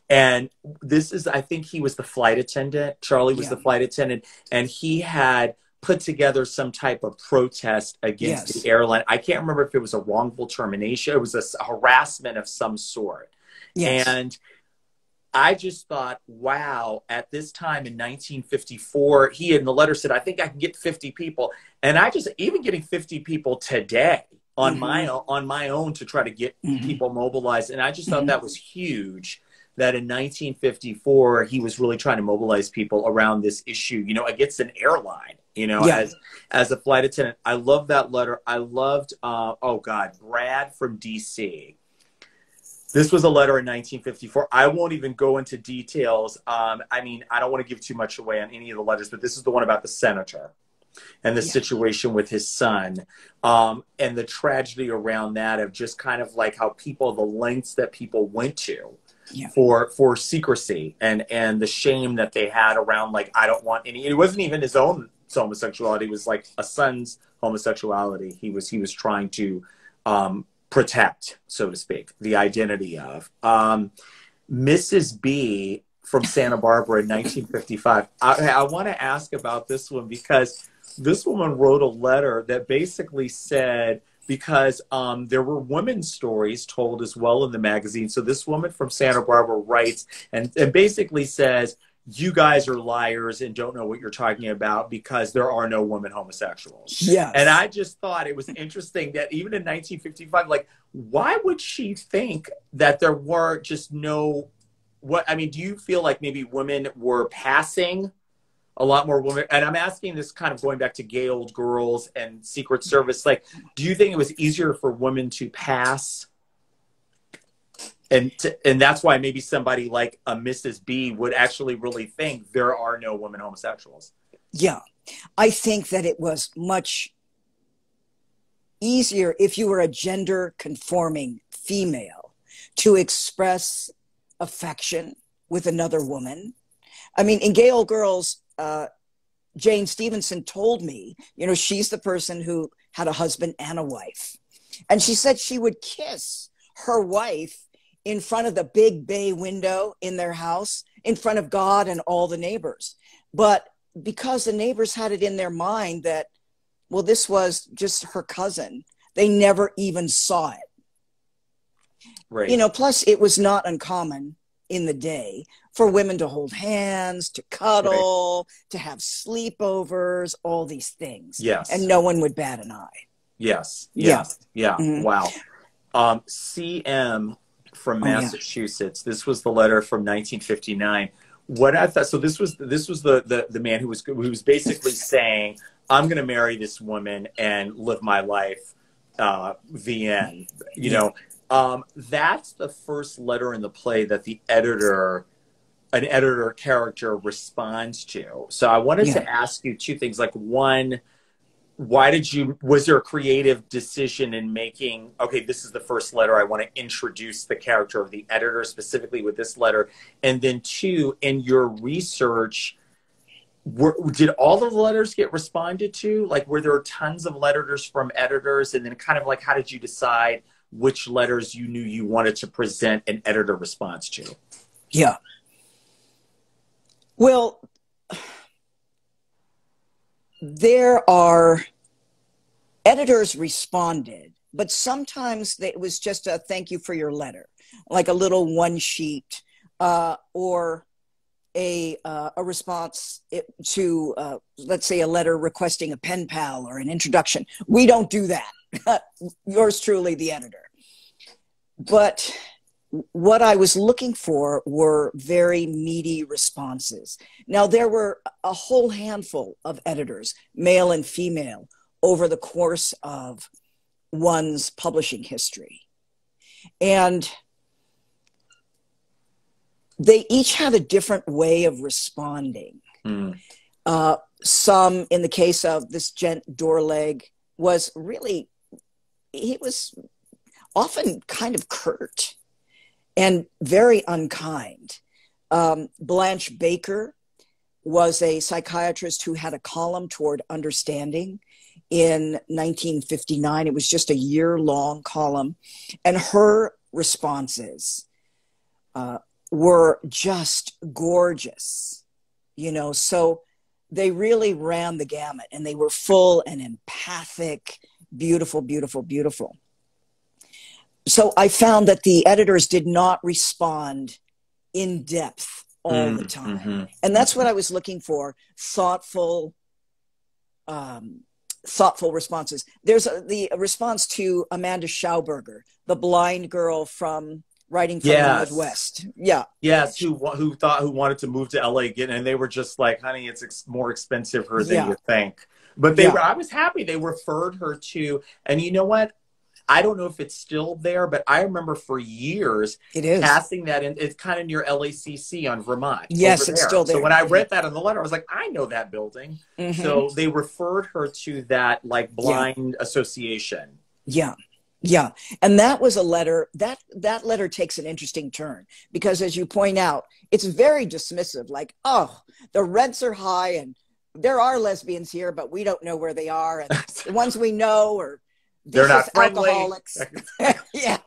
[SPEAKER 1] And this is, I think he was the flight attendant. Charlie was yeah. the flight attendant. And he had put together some type of protest against yes. the airline. I can't remember if it was a wrongful termination, it was a, harassment of some sort. Yes. And I just thought, wow, at this time in 1954, he in the letter said, I think I can get 50 people. And I just, even getting 50 people today, on mm-hmm. my on my own to try to get mm-hmm. people mobilized and i just thought mm-hmm. that was huge that in 1954 he was really trying to mobilize people around this issue you know against an airline you know yeah. as as a flight attendant i love that letter i loved uh, oh god brad from dc this was a letter in 1954 i won't even go into details um, i mean i don't want to give too much away on any of the letters but this is the one about the senator and the yeah. situation with his son um, and the tragedy around that of just kind of like how people the lengths that people went to yeah. for for secrecy and and the shame that they had around like i don't want any it wasn't even his own homosexuality. Was like a son's homosexuality. He was he was trying to um, protect so to speak the identity of. Um, mrs b from santa barbara in 1955 i, I want to ask about this one because this woman wrote a letter that basically said because um, there were women's stories told as well in the magazine. So this woman from Santa Barbara writes and, and basically says, you guys are liars and don't know what you're talking about because there are no women homosexuals.
[SPEAKER 2] Yeah.
[SPEAKER 1] And I just thought it was interesting that even in 1955, like, why would she think that there were just no what I mean, do you feel like maybe women were passing a lot more women and i'm asking this kind of going back to gay old girls and secret service like do you think it was easier for women to pass and to, and that's why maybe somebody like a mrs b would actually really think there are no women homosexuals.
[SPEAKER 2] Yeah. I think that it was much easier if you were a gender conforming female to express affection with another woman. I mean, in Gay Old Girls, uh, Jane Stevenson told me, you know, she's the person who had a husband and a wife. And she said she would kiss her wife in front of the big bay window in their house, in front of God and all the neighbors. But because the neighbors had it in their mind that, well, this was just her cousin, they never even saw it. Right. You know, plus it was not uncommon in the day for women to hold hands, to cuddle, right. to have sleepovers, all these things.
[SPEAKER 1] Yes.
[SPEAKER 2] And no one would bat an eye.
[SPEAKER 1] Yes. Yes. Yeah. yeah. Mm-hmm. Wow. Um, CM from Massachusetts. Oh, yeah. This was the letter from 1959. What I thought. So this was this was the the, the man who was who was basically [LAUGHS] saying, "I'm going to marry this woman and live my life." Uh, VN. You yeah. know, um, that's the first letter in the play that the editor an editor character responds to. So I wanted yeah. to ask you two things. Like one, why did you was there a creative decision in making okay this is the first letter i want to introduce the character of the editor specifically with this letter? And then two in your research were, did all of the letters get responded to? Like were there tons of letters from editors? And then kind of like how did you decide which letters you knew you wanted to present an editor response to?
[SPEAKER 2] Yeah. Well, there are editors responded, but sometimes it was just a thank you for your letter, like a little one sheet uh, or a uh, a response to uh, let's say a letter requesting a pen pal or an introduction. We don't do that. [LAUGHS] Yours truly, the editor. But what I was looking for were very meaty responses. Now, there were a whole handful of editors, male and female, over the course of one's publishing history. And they each had a different way of responding. Mm. Uh, some, in the case of this gent Dorr Legg, was really, he was often kind of curt and very unkind. Um, Blanche Baker was a psychiatrist who had a column toward understanding in 1959. It was just a year long column. And her responses uh, were just gorgeous, you know. So they really ran the gamut and they were full and empathic, beautiful, beautiful, beautiful. So I found that the editors did not respond in depth all mm, the time. Mm-hmm. And that's what I was looking for thoughtful, um, thoughtful responses. There's a, the response to Amanda Schauberger, the blind girl from writing from yes. the Midwest. Yeah.
[SPEAKER 1] Yes, who who thought who wanted to move to LA again, and they were just like, "Honey, it's ex- more expensive here than yeah. you think." But they yeah. were. I was happy they referred her to, and you know what? I don't know if it's still there, but I remember for years
[SPEAKER 2] it is
[SPEAKER 1] passing that in. It's kind of near LACC on Vermont.
[SPEAKER 2] Yes, it's still there.
[SPEAKER 1] So when I read that in the letter, I was like, I know that building. Mm-hmm. So they referred her to that like blind yeah. association.
[SPEAKER 2] Yeah. Yeah. And that was a letter that that letter takes an interesting turn because as you point out, it's very dismissive like, "Oh, the rents are high and there are lesbians here, but we don't know where they are and [LAUGHS] the ones we know are
[SPEAKER 1] they're not friendly.
[SPEAKER 2] alcoholics. [LAUGHS] [LAUGHS] yeah.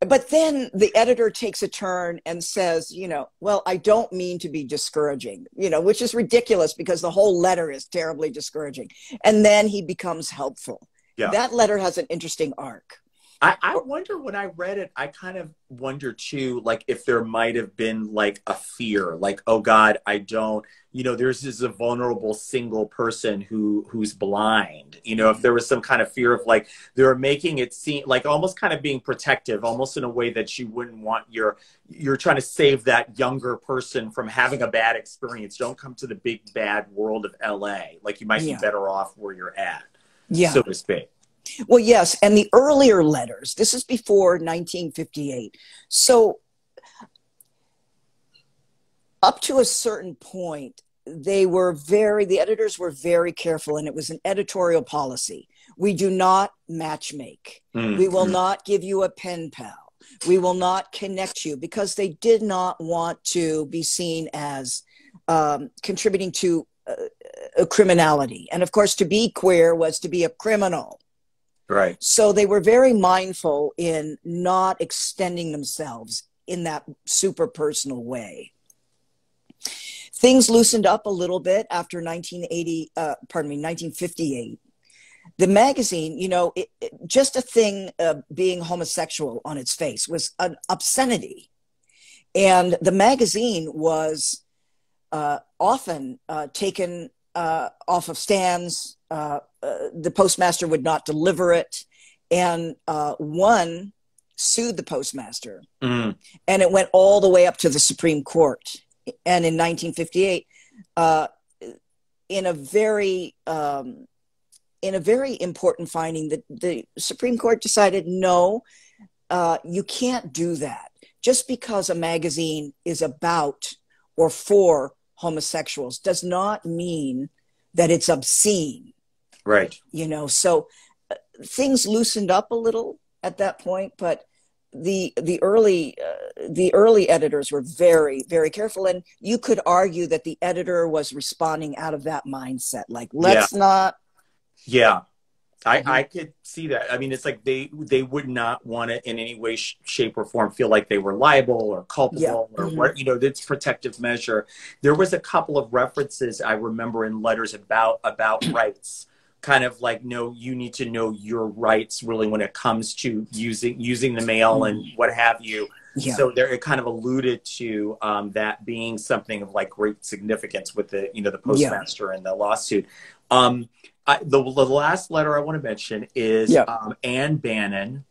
[SPEAKER 2] But then the editor takes a turn and says, you know, well, I don't mean to be discouraging, you know, which is ridiculous because the whole letter is terribly discouraging. And then he becomes helpful. Yeah. That letter has an interesting arc.
[SPEAKER 1] I, I wonder when I read it, I kind of wonder too, like if there might have been like a fear, like, oh God, I don't, you know, there's this a vulnerable single person who who's blind. You know, if mm-hmm. there was some kind of fear of like they're making it seem like almost kind of being protective, almost in a way that you wouldn't want your you're trying to save that younger person from having a bad experience. Don't come to the big bad world of LA. Like you might yeah. be better off where you're at. Yeah. So to speak.
[SPEAKER 2] Well, yes, and the earlier letters, this is before 1958. So, up to a certain point, they were very, the editors were very careful, and it was an editorial policy. We do not matchmake. Mm-hmm. We will not give you a pen pal. We will not connect you because they did not want to be seen as um, contributing to uh, a criminality. And of course, to be queer was to be a criminal.
[SPEAKER 1] Right.
[SPEAKER 2] So they were very mindful in not extending themselves in that super personal way. Things loosened up a little bit after 1980, uh, pardon me, 1958. The magazine, you know, it, it, just a thing being homosexual on its face was an obscenity. And the magazine was uh, often uh, taken uh, off of stands, uh, uh, the postmaster would not deliver it, and uh, one sued the postmaster, mm. and it went all the way up to the Supreme Court. And in 1958, uh, in a very um, in a very important finding, that the Supreme Court decided no, uh, you can't do that. Just because a magazine is about or for homosexuals does not mean that it's obscene
[SPEAKER 1] Right.
[SPEAKER 2] You know, so uh, things loosened up a little at that point, but the the early uh, the early editors were very very careful and you could argue that the editor was responding out of that mindset like let's
[SPEAKER 1] yeah.
[SPEAKER 2] not
[SPEAKER 1] yeah I, mm-hmm. I could see that. I mean, it's like they they would not want to in any way, sh- shape, or form feel like they were liable or culpable yeah. or mm-hmm. what you know. It's protective measure. There was a couple of references I remember in letters about about rights kind of like no you need to know your rights really when it comes to using using the mail and mm. what have you yeah. so there it kind of alluded to um, that being something of like great significance with the you know the postmaster yeah. and the lawsuit um, I, the, the last letter i want to mention is yeah. um, ann bannon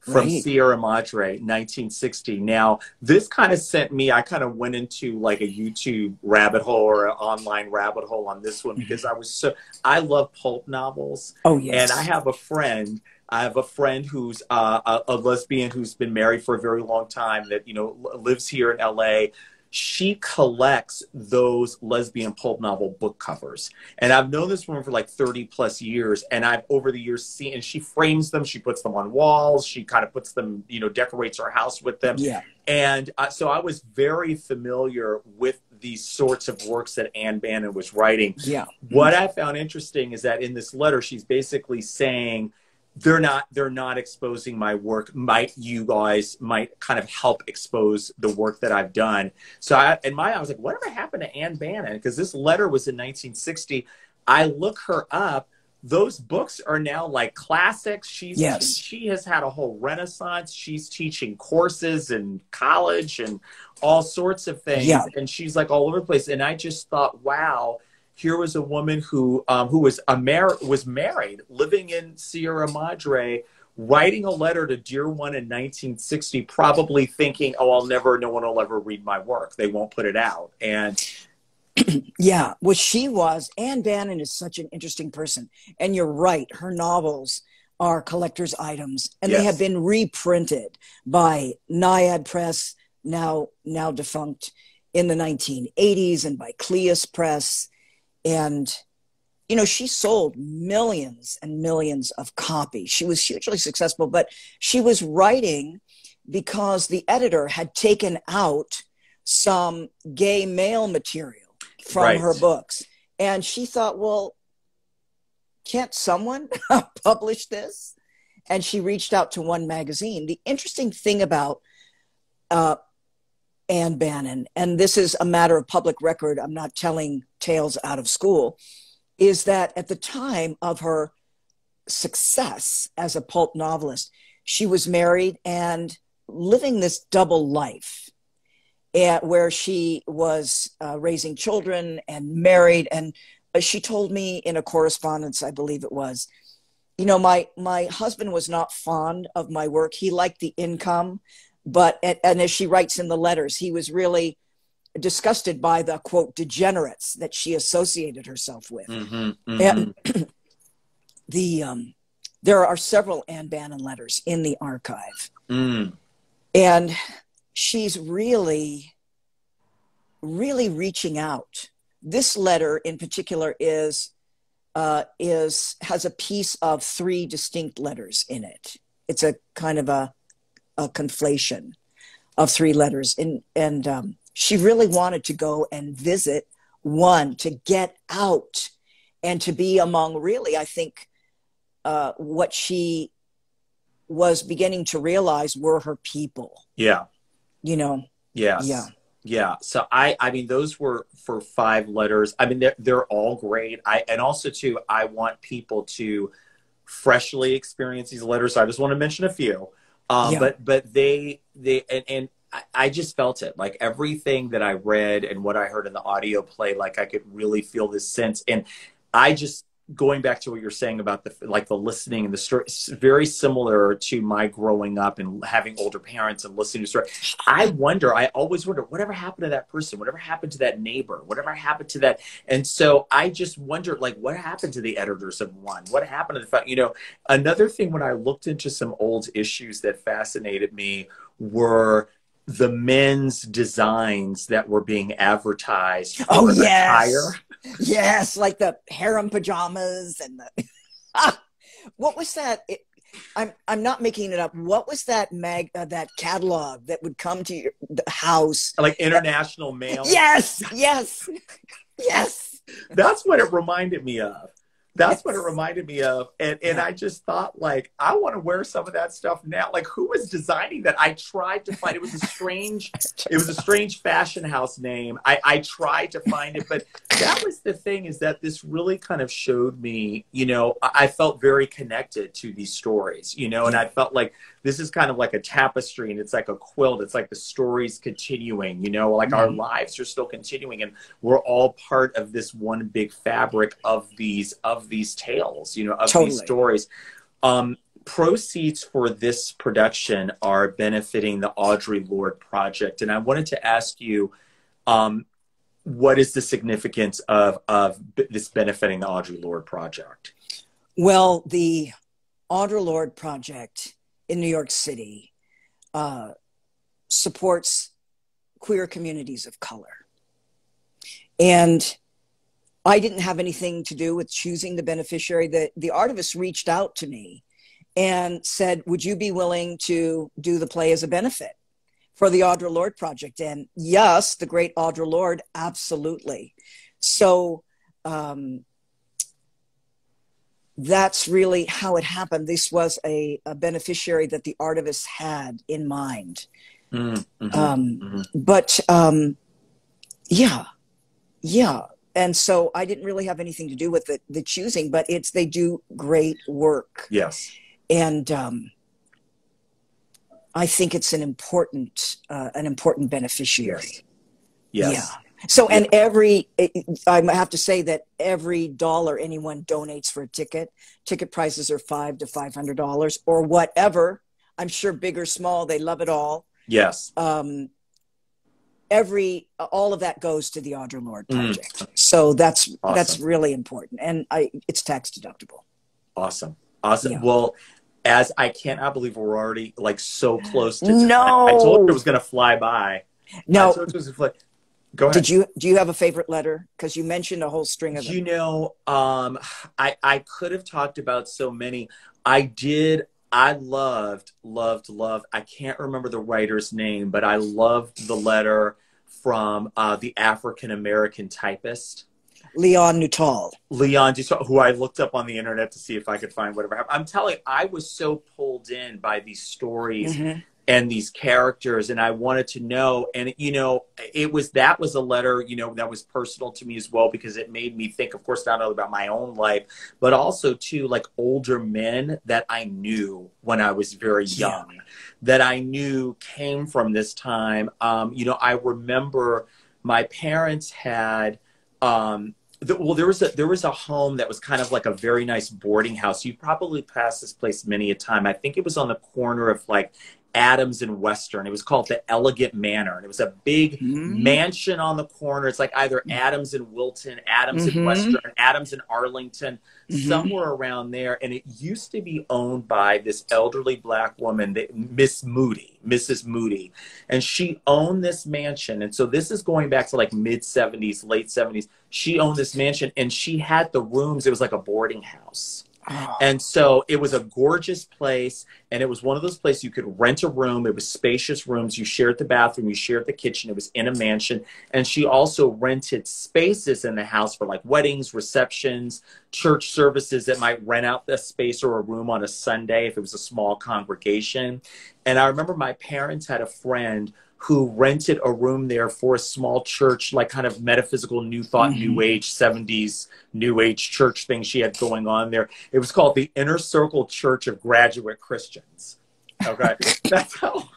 [SPEAKER 1] from right. Sierra Madre, 1960. Now, this kind of sent me, I kind of went into like a YouTube rabbit hole or an online rabbit hole on this one mm-hmm. because I was so, I love pulp novels.
[SPEAKER 2] Oh, yes.
[SPEAKER 1] And I have a friend I have a friend who's uh, a, a, lesbian who's been married for a very long time that you know lives here in LA. She collects those lesbian pulp novel book covers, and I've known this woman for like thirty plus years. And I've over the years seen, and she frames them, she puts them on walls, she kind of puts them, you know, decorates her house with them.
[SPEAKER 2] Yeah.
[SPEAKER 1] And uh, so I was very familiar with these sorts of works that Ann Bannon was writing.
[SPEAKER 2] Yeah.
[SPEAKER 1] What I found interesting is that in this letter, she's basically saying they're not they're not exposing my work. Might you guys might kind of help expose the work that i've done. So I, in my i was like whatever happened to ann bannon? Because this letter was in 1960 i look her up. Those books are now like classics. She's
[SPEAKER 2] yes.
[SPEAKER 1] she, she has had a whole renaissance. She's teaching courses in college and all sorts of things.
[SPEAKER 2] Yeah.
[SPEAKER 1] and she's like all over the place. And i just thought wow here was a woman who um, who was a mar- was married, living in Sierra Madre, writing a letter to Dear One in 1960, probably thinking, "Oh, I'll never, no one will ever read my work. They won't put it out." And [CLEARS THROAT]
[SPEAKER 2] yeah, what she was, Ann Bannon is such an interesting person, and you're right. Her novels are collector's items, and yes. they have been reprinted by Naiad Press, now now defunct, in the 1980s, and by Cleis Press and you know she sold millions and millions of copies. She was hugely successful but she was writing because the editor had taken out some gay male material from right. her books. And she thought well can't someone [LAUGHS] publish this? And she reached out to one magazine. The interesting thing about uh, Ann Bannon, and this is a matter of public record, I'm not telling tales out of school, is that at the time of her success as a pulp novelist, she was married and living this double life at, where she was uh, raising children and married. And uh, she told me in a correspondence, I believe it was, you know, my, my husband was not fond of my work. He liked the income, but and, and as she writes in the letters he was really disgusted by the quote degenerates that she associated herself with mm-hmm, mm-hmm. and [CLEARS THROAT] the um, there are several ann bannon letters in the archive
[SPEAKER 1] mm.
[SPEAKER 2] and she's really really reaching out this letter in particular is uh, is has a piece of three distinct letters in it it's a kind of a a conflation of three letters. And, and um, she really wanted to go and visit one to get out and to be among really, I think, uh, what she was beginning to realize were her people.
[SPEAKER 1] Yeah.
[SPEAKER 2] You know?
[SPEAKER 1] Yes.
[SPEAKER 2] Yeah.
[SPEAKER 1] Yeah. So I, I mean, those were for five letters. I mean, they're, they're all great. I, and also too, I want people to freshly experience these letters. So I just want to mention a few. Um, yeah. But but they they and, and I just felt it like everything that I read and what I heard in the audio play, like I could really feel this sense. And I just going back to what you're saying about the like the listening and the story it's very similar to my growing up and having older parents and listening to stories i wonder i always wonder whatever happened to that person? Whatever happened to that neighbor? Whatever happened to that? And so i just wonder like what happened to the editors of one? What happened to the fact you know another thing when i looked into some old issues that fascinated me were the men's designs that were being advertised
[SPEAKER 2] oh yes yes like the harem pajamas and the what was that it, I'm I'm not making it up. What was that mag uh, that catalog that would come to your house?
[SPEAKER 1] Like international mail.
[SPEAKER 2] Yes, yes, [LAUGHS] yes.
[SPEAKER 1] That's what it reminded me of. That's what it reminded me of. And and yeah. I just thought like I want to wear some of that stuff now. Like who was designing that? I tried to find it was a strange [LAUGHS] it was a strange fashion house name. I, I tried to find it, but that was the thing is that this really kind of showed me, you know, I, I felt very connected to these stories, you know, and I felt like this is kind of like a tapestry and it's like a quilt. It's like the stories continuing, you know, like mm-hmm. our lives are still continuing and we're all part of this one big fabric of these of these tales, you know, of totally. these stories. Um, proceeds for this production are benefiting the Audre Lorde Project. And I wanted to ask you, um, what is the significance of, of this benefiting the Audre Lorde Project?
[SPEAKER 2] Well, the Audre Lorde Project in New York City uh, supports queer communities of color. And I didn't have anything to do with choosing the beneficiary. The, the artivist reached out to me and said, Would you be willing to do the play as a benefit for the Audre Lorde Project? And yes, the great Audre Lorde, absolutely. So um, that's really how it happened. This was a, a beneficiary that the artivist had in mind. Mm-hmm. Um, mm-hmm. But um, yeah, yeah. And so I didn't really have anything to do with the, the choosing, but it's they do great work.
[SPEAKER 1] Yes.
[SPEAKER 2] And um, I think it's an important uh, an important beneficiary.
[SPEAKER 1] Yes. yes.
[SPEAKER 2] Yeah. So, and every, I have to say that every dollar anyone donates for a ticket, ticket prices are five to five hundred dollars or whatever. I'm sure big or small, they love it all.
[SPEAKER 1] Yes.
[SPEAKER 2] Um, every all of that goes to the Audre Lorde mm. project. Mm. So that's awesome. that's really important, and I it's tax deductible.
[SPEAKER 1] Awesome, awesome. Yeah. Well, as I cannot believe we're already like so close to. [GASPS]
[SPEAKER 2] No,
[SPEAKER 1] I told you it was going to fly by.
[SPEAKER 2] No,
[SPEAKER 1] Go ahead.
[SPEAKER 2] Did you do you have a favorite letter? Because you mentioned a whole string of them.
[SPEAKER 1] You know, um, I I could have talked about so many. I did. I loved, loved, loved. I can't remember the writer's name, but I loved the letter from uh, the African American typist.
[SPEAKER 2] Leon Nuttall.
[SPEAKER 1] Leon, who I looked up on the internet to see if I could find whatever. I'm telling you, I was so pulled in by these stories mm-hmm and these characters and i wanted to know and you know it was that was a letter you know that was personal to me as well because it made me think of course not only about my own life but also too like older men that i knew when i was very young yeah. that i knew came from this time um, you know i remember my parents had um, the, well, there was a there was a home that was kind of like a very nice boarding house. You probably passed this place many a time. I think it was on the corner of like Adams and Western. It was called the Elegant Manor, and it was a big mm-hmm. mansion on the corner. It's like either Adams and Wilton, Adams mm-hmm. and Western, Adams and Arlington, mm-hmm. somewhere around there. And it used to be owned by this elderly black woman, Miss Moody, Mrs. Moody, and she owned this mansion. And so this is going back to like mid '70s, late '70s. She owned this mansion, and she had the rooms. It was like a boarding house [GASPS] And so it was a gorgeous place. And it was one of those places you could rent a room. It was spacious rooms. You shared the bathroom, you shared the kitchen. It was in a mansion. And she also rented spaces in the house for like weddings, receptions, church services that might rent out the space or a room on a Sunday if it was a small congregation. And I remember my parents had a friend who rented a room there for a small church, like kind of metaphysical new thought, mm-hmm. new age, 70s new age church thing she had going on there. It was called the Inner Circle Church of Graduate Christians. Okay. [LAUGHS] That's how.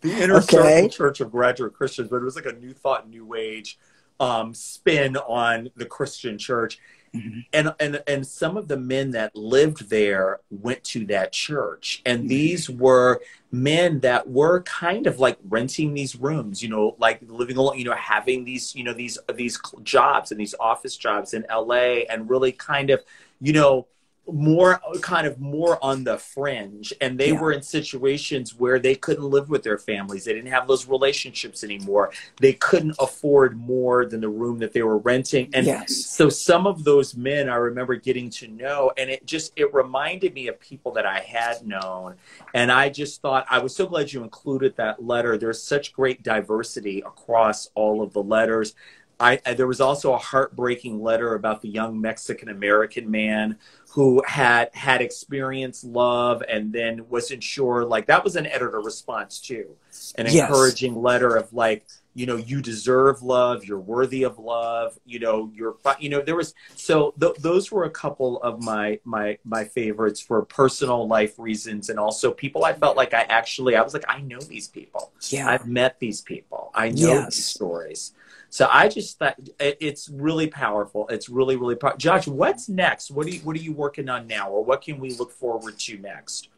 [SPEAKER 1] the Inner okay. Circle Church of Graduate Christians, but it was like a new thought, new age um, spin on the Christian church. Mm-hmm. And, and and some of the men that lived there went to that church and mm-hmm. these were men that were kind of like renting these rooms you know like living alone you know having these you know these these jobs and these office jobs in LA and really kind of you know more kind of more on the fringe and they yeah. were in situations where they couldn't live with their families they didn't have those relationships anymore they couldn't afford more than the room that they were renting and yes. so some of those men i remember getting to know and it just it reminded me of people that i had known and i just thought i was so glad you included that letter there's such great diversity across all of the letters I, I, there was also a heartbreaking letter about the young Mexican American man who had had experienced love and then wasn't sure. Like that was an editor response too, an yes. encouraging letter of like, you know, you deserve love, you're worthy of love. You know, you're, you know, there was so th- those were a couple of my my my favorites for personal life reasons and also people I felt like I actually I was like I know these people.
[SPEAKER 2] Yeah,
[SPEAKER 1] I've met these people. I know yes. these stories. So I just thought it's really powerful. It's really, really powerful. Josh, what's next? What are you, what are you working on now, or what can we look forward to next?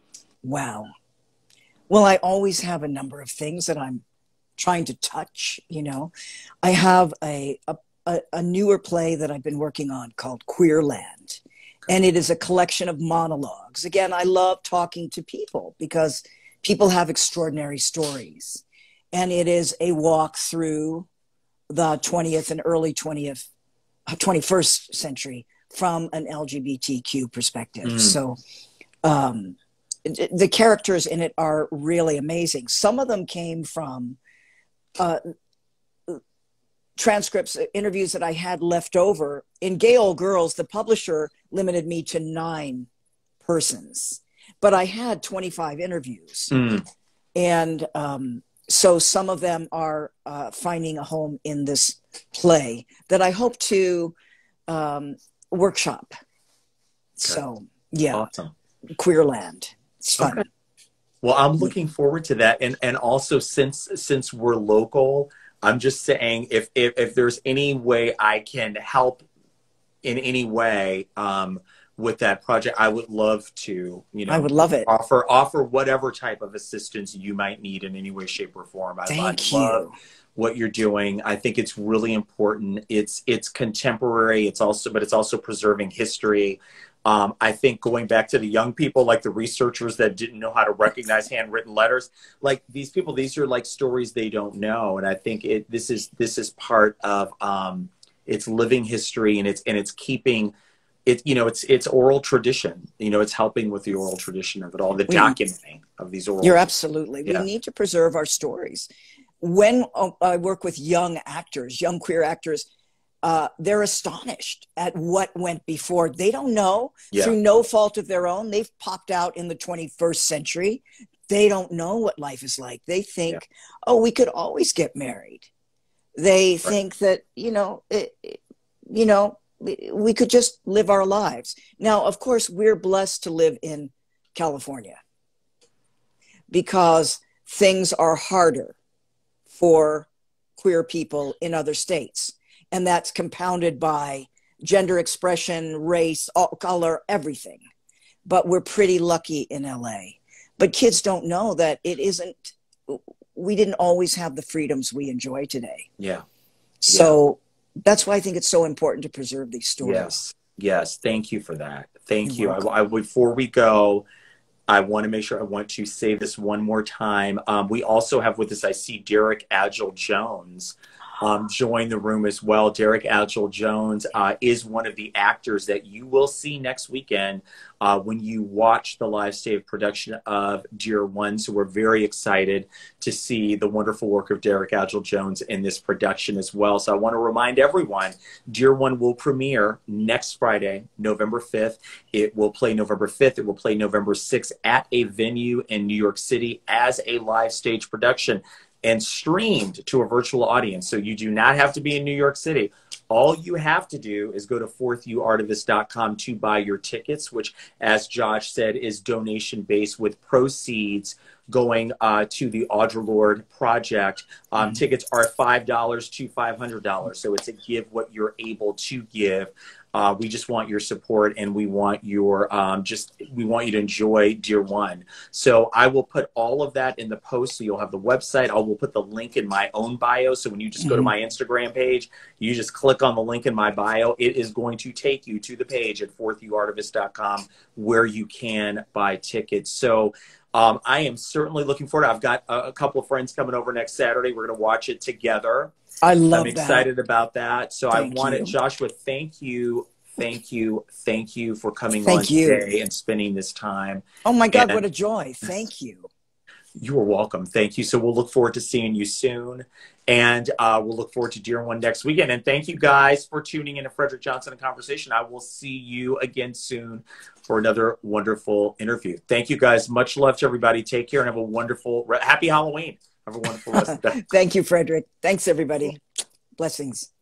[SPEAKER 2] Wow. Well, I always have a number of things that I'm trying to touch. You know, I have a a, a newer play that I've been working on called Queer Land, and it is a collection of monologues. Again, I love talking to people because people have extraordinary stories. And it is a walk through the 20th and early 20th, 21st century from an LGBTQ perspective. Mm. So um, the characters in it are really amazing. Some of them came from uh, transcripts, uh, interviews that I had left over. In Gay Old Girls, the publisher limited me to nine persons, but I had 25 interviews. Mm. And um, so some of them are uh, finding a home in this play that I hope to um, workshop. Okay. So, yeah. Awesome. Queerland. It's fun. Okay.
[SPEAKER 1] Well, I'm looking forward to that. And and also since since we're local, I'm just saying if if, if there's any way I can help in any way um, with that project, I would love to. You know,
[SPEAKER 2] I would love it.
[SPEAKER 1] Offer offer whatever type of assistance you might need in any way, shape, or form. I,
[SPEAKER 2] Thank
[SPEAKER 1] I you. what you're doing. I think it's really important. It's it's contemporary. It's also, but it's also preserving history. Um, I think going back to the young people, like the researchers that didn't know how to recognize [LAUGHS] handwritten letters, like these people, these are like stories they don't know, and I think it this is this is part of um, it's living history and it's and it's keeping it you know it's it's oral tradition you know it's helping with the oral tradition of it all the we, documenting of these oral
[SPEAKER 2] you're absolutely yeah. we need to preserve our stories when uh, i work with young actors young queer actors uh, they're astonished at what went before. They don't know yeah. through no fault of their own. They've popped out in the 21st century. They don't know what life is like. They think, yeah. oh, we could always get married. They right. think that, you know, it, you know, we could just live our lives. Now, of course, we're blessed to live in California because things are harder for queer people in other states and that's compounded by gender expression, race, all, color, everything. But we're pretty lucky in LA. But kids don't know that it isn't, we didn't always have the freedoms we enjoy today.
[SPEAKER 1] Yeah.
[SPEAKER 2] So. That's why I think it's so important to preserve these stories.
[SPEAKER 1] Yes. Yes. Thank you for that. Thank You're you. I, I, before we go, I want to make sure I want to say this one more time. Um, we also have with us, I see Derek Agile Jones um, join the room as well. Derek Agile Jones uh, is one of the actors that you will see next weekend uh, when you watch the live stage production of Dear One. So we're very excited to see the wonderful work of Derek Agile Jones in this production as well. So I want to remind everyone Dear One will premiere next Friday, November 5th. It will play November 5th. It will play November 6th at a venue in New York City as a live stage production and streamed to a virtual audience. So you do not have to be in New York City. All you have to do is go to fourthuartivist.com to buy your tickets, which, as Josh said, is donation based with proceeds going uh, to the Audre Lorde project. Um, mm-hmm. Tickets are $5 to $500. So it's a give what you're able to give. Uh, we just want your support and we want your um, just we want you to enjoy Dear One. So I will put all of that in the post. So you'll have the website. I will put the link in my own bio. So when you just go to mm-hmm. my Instagram page, you just click on the link in my bio. It is going to take you to the page at fourthuartivist.com where you can buy tickets. So um, I am certainly looking forward. I've got a, a, couple of friends coming over next Saturday. We're going to watch it together.
[SPEAKER 2] I love
[SPEAKER 1] I'm excited that. about that. So thank I wanted, you. Joshua, thank you. Thank you. Thank you for coming thank on you. today and spending this time.
[SPEAKER 2] Oh my God, and what a joy. Thank you.
[SPEAKER 1] You are welcome. Thank you. So we'll look forward to seeing you soon. And uh, we'll look forward to Dear One next weekend. And thank you guys for tuning in to Frederick Johnson and Conversation. I will see you again soon for another wonderful interview. Thank you guys. Much love to everybody. Take care and have a wonderful, happy Halloween. Have a wonderful rest. [LAUGHS]
[SPEAKER 2] Thank you, Frederick. Thanks, everybody. Blessings.